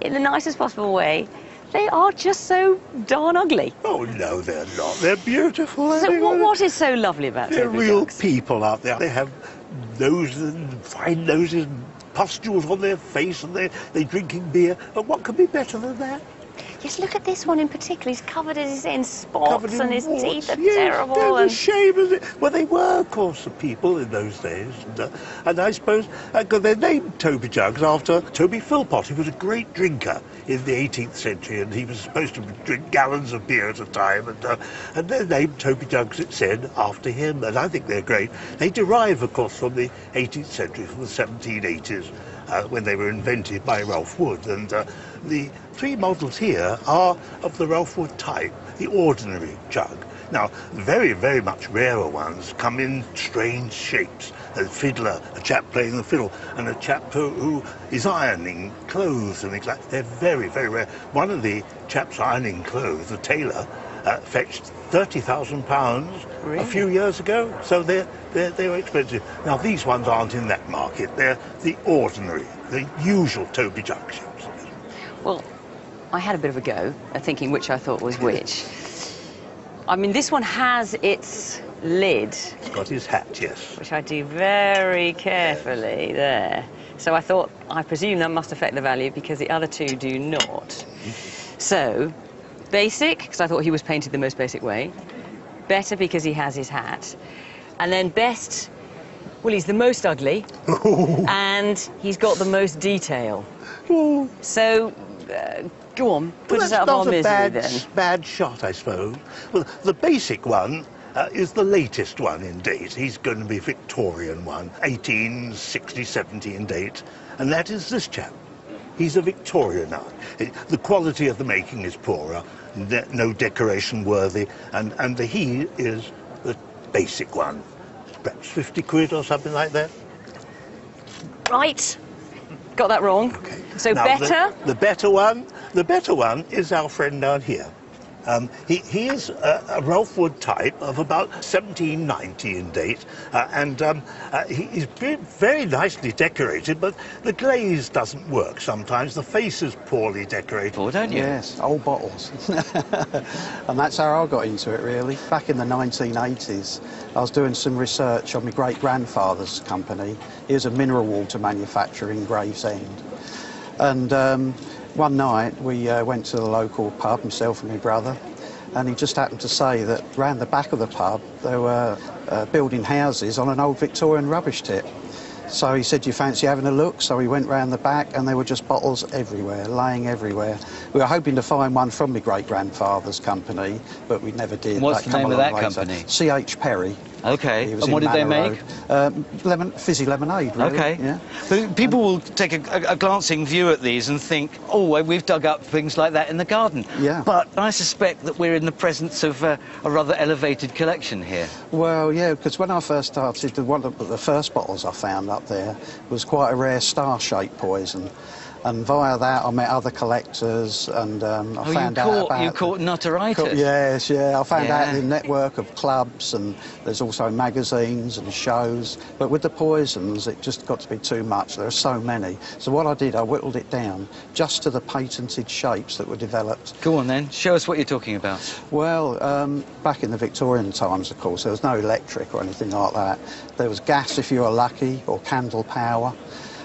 in the nicest possible way, they are just so darn ugly. Oh, no, they're not. They're beautiful. So anyway. what, what is so lovely about them? They're real people out there. They have noses and fine noses and pustules on their face and they're, they're drinking beer. And what could be better than that? Yes, look at this one in particular. He's covered in, in spots in and his warts. teeth are yes, terrible. They're a and- shame, isn't it? Well, they were, of course, the people in those days. And, uh, and I suppose uh, they're named Toby Jugs after Toby Philpot, who was a great drinker in the 18th century, and he was supposed to drink gallons of beer at a time. And, uh, and they're named Toby Jugs, it said, after him. And I think they're great. They derive, of course, from the 18th century, from the 1780s. Uh, when they were invented by Ralph Wood. And uh, the three models here are of the Ralph Wood type, the ordinary jug. Now, very, very much rarer ones come in strange shapes. A fiddler, a chap playing the fiddle, and a chap who, who is ironing clothes and things like that. They're very, very rare. One of the chaps ironing clothes, the tailor, uh, fetched £30,000 a few years ago. So they're, they're, they're expensive. Now, these ones aren't in that market. They're the ordinary, the usual Toby jug ships. Well, I had a bit of a go at thinking which I thought was which. I mean, this one has its lid, It's got his hat, yes. which I do very carefully there. So I thought, I presume that must affect the value because the other two do not. So, basic, because I thought he was painted the most basic way. Better because he has his hat. And then best, well, he's the most ugly. and he's got the most detail. So, uh, go on, put Well, us that's out of not our a misery bad, then. bad shot, I suppose. Well, the basic one uh, is the latest one in date. He's going to be Victorian one, 1860, 70 in date, and that is this chap. He's a Victorian art. The quality of the making is poorer, no decoration worthy, and, and the he is the basic one. Perhaps 50 quid or something like that. Right. Got that wrong. Okay. So Now, the- better? The, better one, the better one is our friend down here. Um, he, he is a, a Ralph Wood type of about 1790 in date, uh, and um, uh, he, he's ve- very nicely decorated, but the glaze doesn't work sometimes. The face is poorly decorated. Oh, don't you? Yes, old bottles. and that's how I got into it, really. Back in the 1980s, I was doing some research on my great grandfather's company. He was a mineral water manufacturer in Gravesend. And um, one night we uh, went to the local pub, myself and my brother, and he just happened to say that round the back of the pub they were uh, building houses on an old Victorian rubbish tip. So he said, you fancy having a look? So we went round the back and there were just bottles everywhere, laying everywhere. We were hoping to find one from my great-grandfather's company, but we never did. What's the name of that later. company? C.H. Perry. Okay. And what did they make? Um, lemon, fizzy lemonade, really. Okay. Yeah. But people will take a, a, glancing view at these and think, oh, we've dug up things like that in the garden. Yeah. But I suspect that we're in the presence of uh, a rather elevated collection here. Well, yeah, because when I first started, the, one of the first bottles I found up there was quite a rare star-shaped poison. And via that, I met other collectors, and um, I oh, found you out caught, about you caught nutteritis. Co- Yes, yeah. I found out the network of clubs and there's also magazines and shows. But with the poisons, it just got to be too much. There are so many. So what I did, I whittled it down just to the patented shapes that were developed. Go on then, show us what you're talking about. Well, um, back in the Victorian times, of course, there was no electric or anything like that. There was gas if you were lucky, or candle power.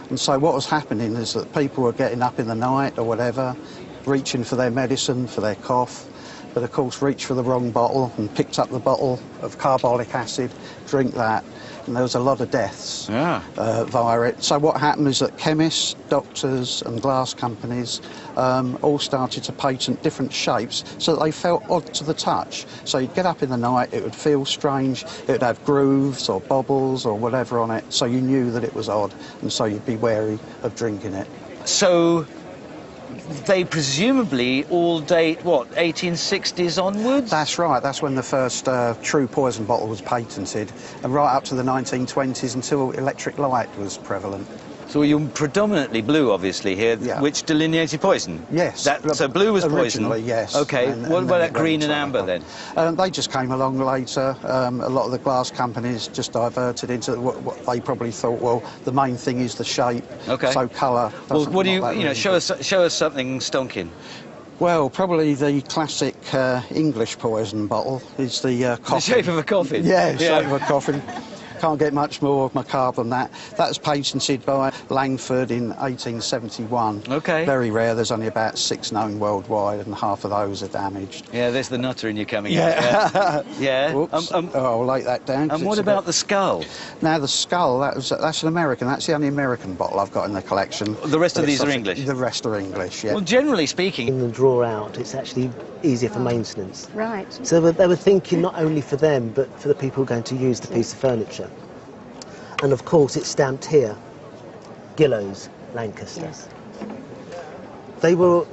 And so what was happening is that people were getting up in the night or whatever, reaching for their medicine, for their cough, but of course reached for the wrong bottle and picked up the bottle of carbolic acid, drink that, and there was a lot of deaths Yeah. uh, via it. So what happened is that chemists, doctors and glass companies um, all started to patent different shapes so that they felt odd to the touch. So you'd get up in the night, it would feel strange, it would have grooves or bobbles or whatever on it, so you knew that it was odd, and so you'd be wary of drinking it. So, they presumably all date, what, 1860s onwards? That's right. That's when the first uh, true poison bottle was patented, and right up to the 1920s until electric light was prevalent. So you're predominantly blue, obviously, here, Yeah. which delineated poison? Yes. That, so blue was poison? Originally, yes. Okay, And- what and about that green and amber then? Um, they just came along later. Um, a lot of the glass companies just diverted into what, what they probably thought. Well, the main thing is the shape. Okay. So colour. Well, what do you, you know, really show us, show us something stonking. Well, probably the classic uh, English poison bottle is the uh, coffin. shape of a coffin? Yeah, the Yeah. shape of a coffin. Can't get much more macabre than that. That was patented by Langford in 1871. Okay. Very rare. There's only about six known worldwide, and half of those are damaged. Yeah, there's the nutter in you coming Yeah. out. Yeah. yeah. Whoops. Um, um, oh, I'll lay that down. and what about bit- the skull? Now the skull, that was, that's an American. That's the only American bottle I've got in the collection. The rest of But it's these are English? The rest are English. Yeah. Well, generally speaking, In the drawer out, it's actually easier for maintenance. Right. So they- they were thinking not only for them, but for the people going to use the piece of furniture. And of course, it's stamped here, Gillows, Lancaster. Yes. They were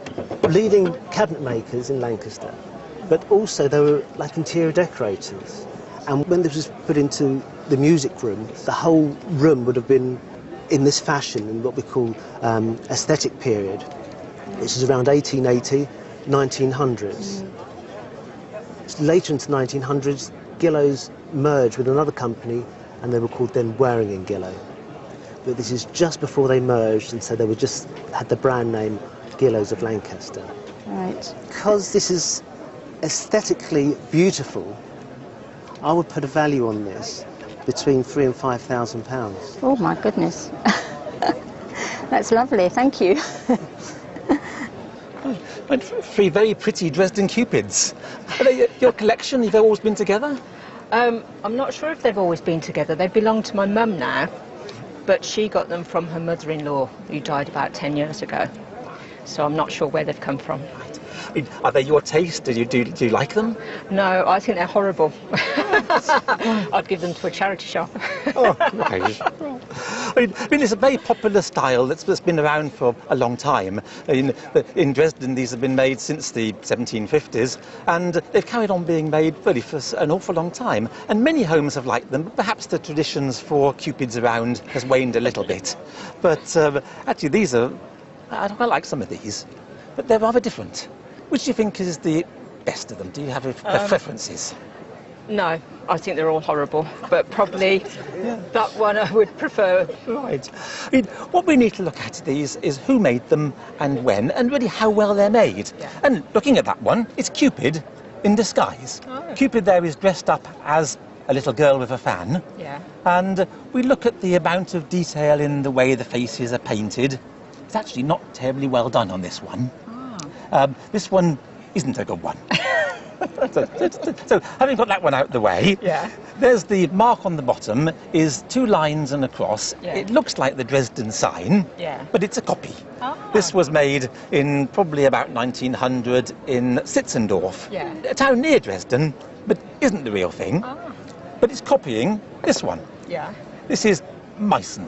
leading cabinet makers in Lancaster, but also they were like interior decorators. And when this was put into the music room, the whole room would have been in this fashion, in what we call um, aesthetic period, which is around 1880, 1900s. Later into the 1900s, Gillows merged with another company, and they were called then Waring and Gillow. But this is just before they merged, and so they were just had the brand name Gillows of Lancaster. Right. Because this is aesthetically beautiful, I would put a value on this between three and five thousand pounds. Oh my goodness. That's lovely. Thank you. And three very pretty Dresden Cupids. Are they your collection? You've always been together? Um, I'm not sure if they've always been together. They belong to my mum now, but she got them from her mother-in-law, who died about 10 years ago. So I'm not sure where they've come from. I Are they your taste? Do you, do, do you like them? No, I think they're horrible. I'd give them to a charity shop. Oh, okay. I mean, I mean, it's a very popular style that's, that's been around for a long time. In, in Dresden, these have been made since the 1750s, and they've carried on being made really for an awful long time. And many homes have liked them, but perhaps the traditions for cupids around has waned a little bit. But um, actually, these are, I quite like some of these, but they're rather different. Which do you think is the best of them? Do you have a, Um, preferences? no, I think they're all horrible, but probably that one I would prefer. Right. I mean, what we need to look at these is who made them and when, and really how well they're made. And looking at that one, it's Cupid in disguise. Cupid there is dressed up as a little girl with a fan. Yeah. And we look at the amount of detail in the way the faces are painted. It's actually not terribly well done on this one. Um, this one isn't a good one. so, so- so, having got that one out of the way, Yeah. there's the mark on the bottom is two lines and a cross. Yeah. It looks like the Dresden sign, Yeah. but it's a copy. This was made in probably about 1900 in Sitzendorf, Yeah. a town near Dresden, but isn't the real thing. But it's copying this one. Yeah. This is Meissen.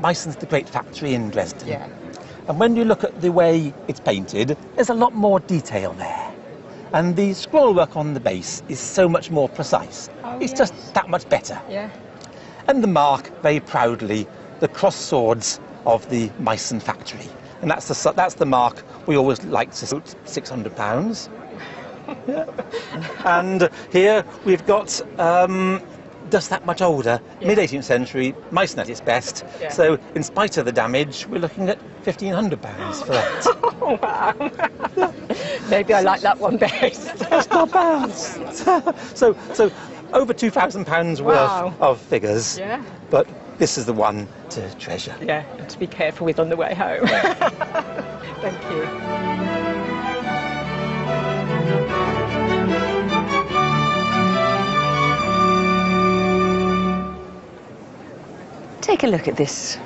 Meissen's the great factory in Dresden. Yeah. And when you look at the way it's painted, there's a lot more detail there. And the scrollwork on the base is so much more precise. Oh, it's yes. just that much better. Yeah. And the mark, very proudly, the cross swords of the Meissen factory. And that's the, that's the mark we always like to suit, £600. Yeah. and here we've got um, just that much older, mid 18th century, Meissen at its best. Yeah. So, in spite of the damage, we're looking at £1,500 for that. Oh, wow. Maybe I like that one best. That's not bad. so, so over two thousand pounds worth Wow. of figures. Yeah. But this is the one to treasure. Yeah, and to be careful with on the way home. Thank you. Take a look at this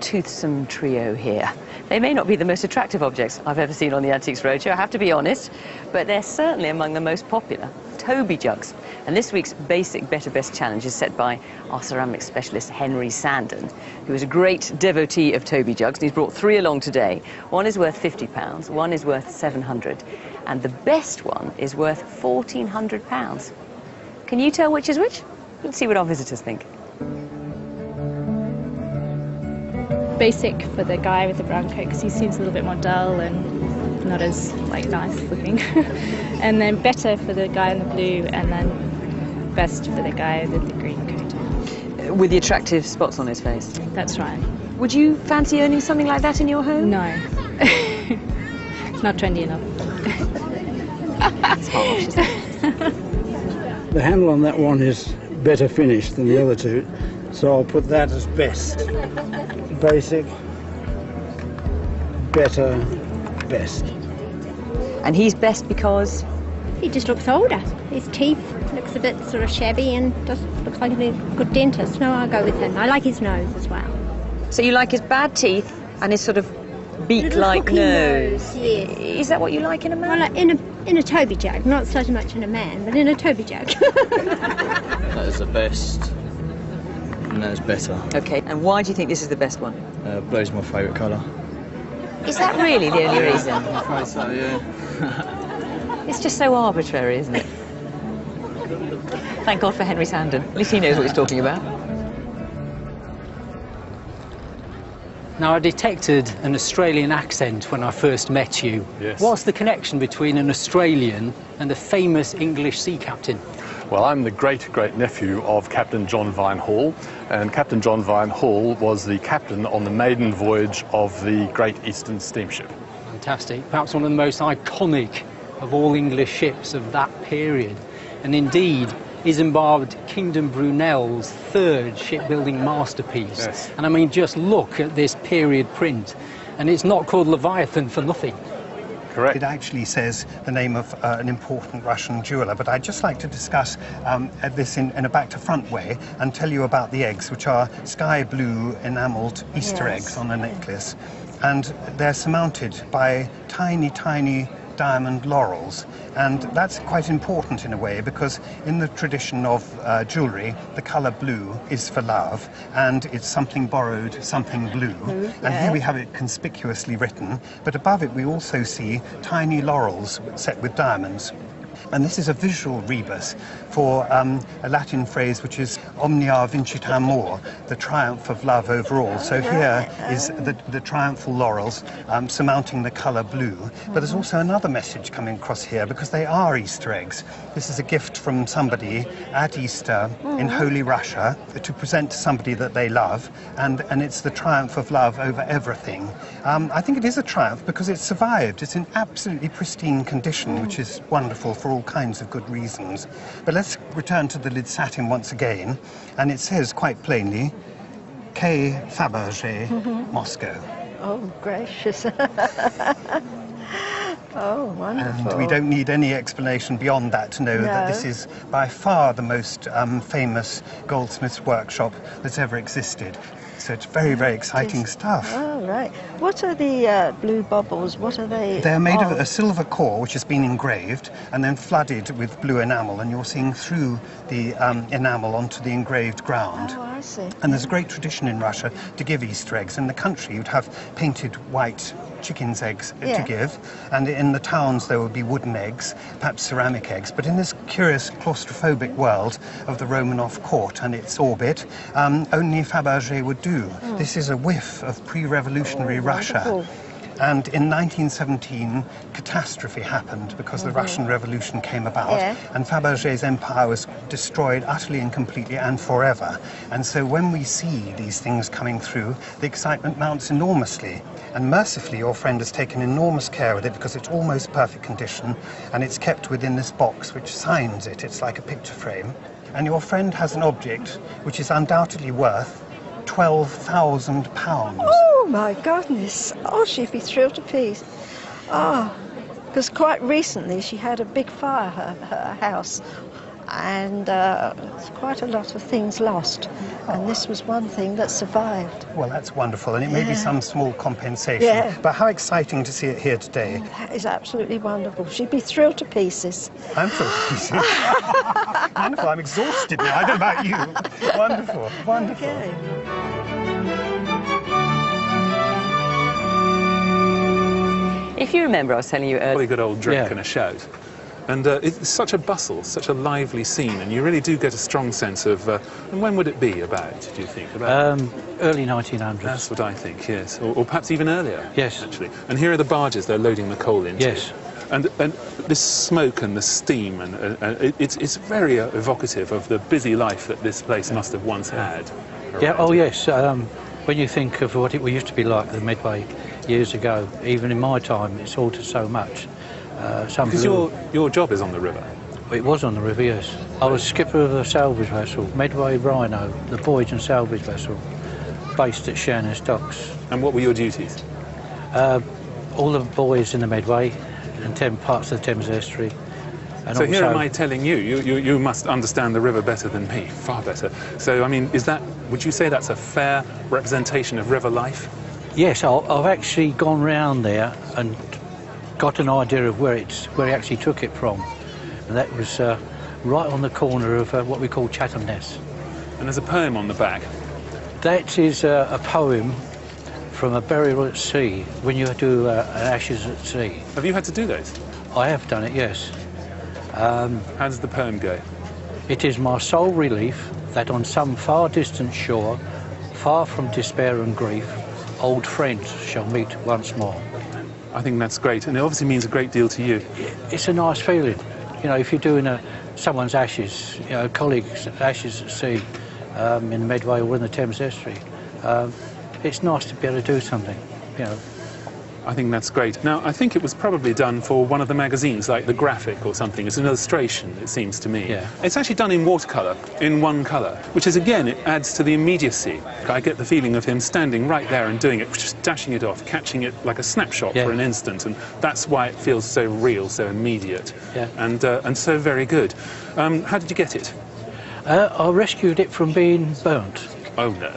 toothsome trio here. They may not be the most attractive objects I've ever seen on the Antiques Roadshow, I have to be honest, but they're certainly among the most popular. Toby jugs. And this week's Basic Better Best challenge is set by our ceramic specialist Henry Sandon, who is a great devotee of Toby jugs. And he's brought three along today. One is worth £50, one is worth 700 and the best one is worth £1,400. Can you tell which is which? Let's see what our visitors think. Basic for the guy with the brown coat because he seems a little bit more dull and not as like nice looking. and then better for the guy in the blue, and then best for the guy with the green coat. With the attractive spots on his face. That's right. Would you fancy owning something like that in your home? No. it's not trendy enough. The handle on that one is better finished than the other two, so I'll put that as best. Basic, better, best. And he's best because? He just looks older. His teeth looks a bit sort of shabby and just looks like a good dentist. No, I'll go with him. I like his nose as well. So you like his bad teeth and his sort of beak-like Little nose. Yes. Is that what you like in a man? Well, like in a in a Toby jug, not so much in a man, but in a Toby jug. That is the best. And that is better. Okay, and why do you think this is the best one? Uh, blue's my favourite colour. Is that really the only reason? I'm afraid so, yeah. It's just so arbitrary, isn't it? Thank God for Henry Sandon. At least he knows what he's talking about. Now, I detected an Australian accent when I first met you. Yes. What's the connection between an Australian and a famous English sea captain? Well, I'm the great great nephew of Captain John Vine Hall, and Captain John Vine Hall was the captain on the maiden voyage of the Great Eastern Steamship. Fantastic. Perhaps one of the most iconic of all English ships of that period. And indeed, is Isambard Kingdom Brunel's third shipbuilding masterpiece. Yes. And I mean, just look at this period print. And it's not called Leviathan for nothing. Correct. It actually says the name of uh, an important Russian jeweler, but I'd just like to discuss um, this in, in a back to front way and tell you about the eggs, which are sky blue enameled Easter Yes. eggs on a necklace. And they're surmounted by tiny, tiny diamond laurels. And that's quite important in a way because in the tradition of uh, jewellery, the colour blue is for love and it's something borrowed, something blue. And here we have it conspicuously written, but above it we also see tiny laurels set with diamonds. And this is a visual rebus for um, a Latin phrase which is omnia vincit amor, the triumph of love over all. So here is the, the triumphal laurels um, surmounting the colour blue. But there's also another message coming across here because they are Easter eggs. This is a gift from somebody at Easter in Holy Russia to present to somebody that they love, and, and it's the triumph of love over everything. Um, I think it is a triumph because it's survived. It's in absolutely pristine condition, which is wonderful for all kinds of good reasons. But let's return to the lid satin once again, and it says quite plainly, K. Fabergé, Mhm. Moscow. Oh, gracious. oh, wonderful. And we don't need any explanation beyond that to know that this is by far the most um, famous goldsmith's workshop that's ever existed. So it's very, very exciting stuff. Oh, right. What are the uh, blue bubbles? What are they? They're made of of a silver core which has been engraved and then flooded with blue enamel, and you're seeing through the um, enamel onto the engraved ground. Oh, I see. And there's a great tradition in Russia to give Easter eggs. In the country, you'd have painted white chicken's eggs Yeah. to give, and in the towns there would be wooden eggs, perhaps ceramic eggs. But in this curious claustrophobic world of the Romanov court and its orbit, um, only Fabergé would do. Mm. This is a whiff of pre-revolutionary Russia. wonderful. And in 1917, catastrophe happened because the Mhm. Russian Revolution came about, Yeah. and Fabergé's empire was destroyed utterly and completely and forever. And so when we see these things coming through, the excitement mounts enormously. And mercifully, your friend has taken enormous care with it because it's almost perfect condition, and it's kept within this box which signs it. It's like a picture frame. And your friend has an object which is undoubtedly worth twelve thousand pounds. Oh, my goodness. Oh, she'd be thrilled to pieces. Oh, ah, because quite recently she had a big fire at her, her house and uh, quite a lot of things lost. And this was one thing that survived. Well, that's wonderful, and it may be some small compensation. Yeah. But how exciting to see it here today. That is absolutely wonderful. She'd be thrilled to pieces. I'm thrilled to pieces. wonderful. I'm exhausted now. I don't know about you. Wonderful. Wonderful. If you remember, I was telling you earlier. Really good old drink Yeah. and a shout. And uh, it's such a bustle, such a lively scene, and you really do get a strong sense of. Uh, and when would it be about? Do you think about? Um, early 1900s. That's what I think. Yes, or, or perhaps even earlier. Yes. actually. And here are the barges they're loading the coal into. Yes. And, and this smoke and the steam, and uh, uh, it, it's, it's very uh, evocative of the busy life that this place must have once had. Yeah, oh yes. Um, when you think of what it used to be like the Medway years ago, even in my time, it's altered so much. Uh, some Because your, your job is on the river. It was on the river, yes. I was skipper of a salvage vessel, Medway Rhino, the buoyage and salvage vessel, based at Sheerness Docks. And what were your duties? Uh, all the buoys in the Medway and ten parts of the Thames Estuary. And so here am I telling you, you, you, you must understand the river better than me, far better. So, I mean, is that, would you say that's a fair representation of river life? Yes, I- I've actually gone round there and got an idea of where it's where he actually took it from, and that was uh, right on the corner of uh, what we call Chatham Ness. And there's a poem on the back. That is uh, a poem from a burial at sea when you do uh, an ashes at sea. Have you had to do those? I have done it, yes. Um, How does the poem go? It is my sole relief that on some far distant shore, far from despair and grief, old friends shall meet once more. I think that's great, and it obviously means a great deal to you. It's a nice feeling, you know, if you're doing a, someone's ashes, you know, colleagues' ashes at sea um, in the Medway or in the Thames Estuary. Um, it's nice to be able to do something, you know. I think that's great. Now, I think it was probably done for one of the magazines, like The Graphic or something. It's an illustration, it seems to me. Yeah. It's actually done in watercolour, in one colour, which is, again, it adds to the immediacy. I get the feeling of him standing right there and doing it, just dashing it off, catching it like a snapshot Yeah. for an instant, and that's why it feels so real, so immediate, Yeah. and, uh, and so very good. Um, how did you get it? Uh, I rescued it from being burnt. Oh, no.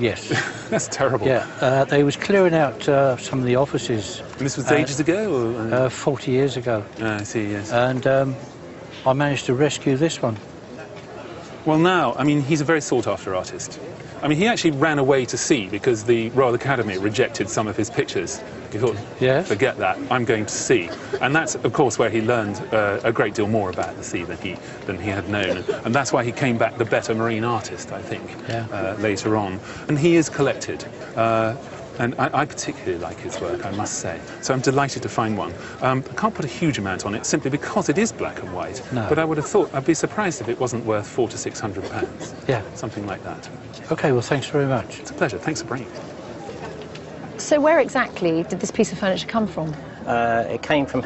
Yes. That's terrible. Yeah, uh, they was clearing out uh, some of the offices. And this was uh, ages ago? Or, Uh, 40 years ago. Ah, I see, yes. And um, I managed to rescue this one. Well, now, I mean, he's a very sought after artist. I mean, he actually ran away to sea because the Royal Academy rejected some of his pictures. He thought, Yes. forget that, I'm going to sea. And that's, of course, where he learned uh, a great deal more about the sea than he, than he had known. And that's why he came back the better marine artist, I think, Yeah. uh, later on. And he is collected. Uh, and I, I particularly like his work, I must say. So I'm delighted to find one. Um, I can't put a huge amount on it simply because it is black and white. No. But I would have thought, I'd be surprised if it wasn't worth four to six hundred pounds. Yeah. Something like that. Okay, well, thanks very much. It's a pleasure. Thanks for bringing it. So where exactly did this piece of furniture come from? Uh, it came from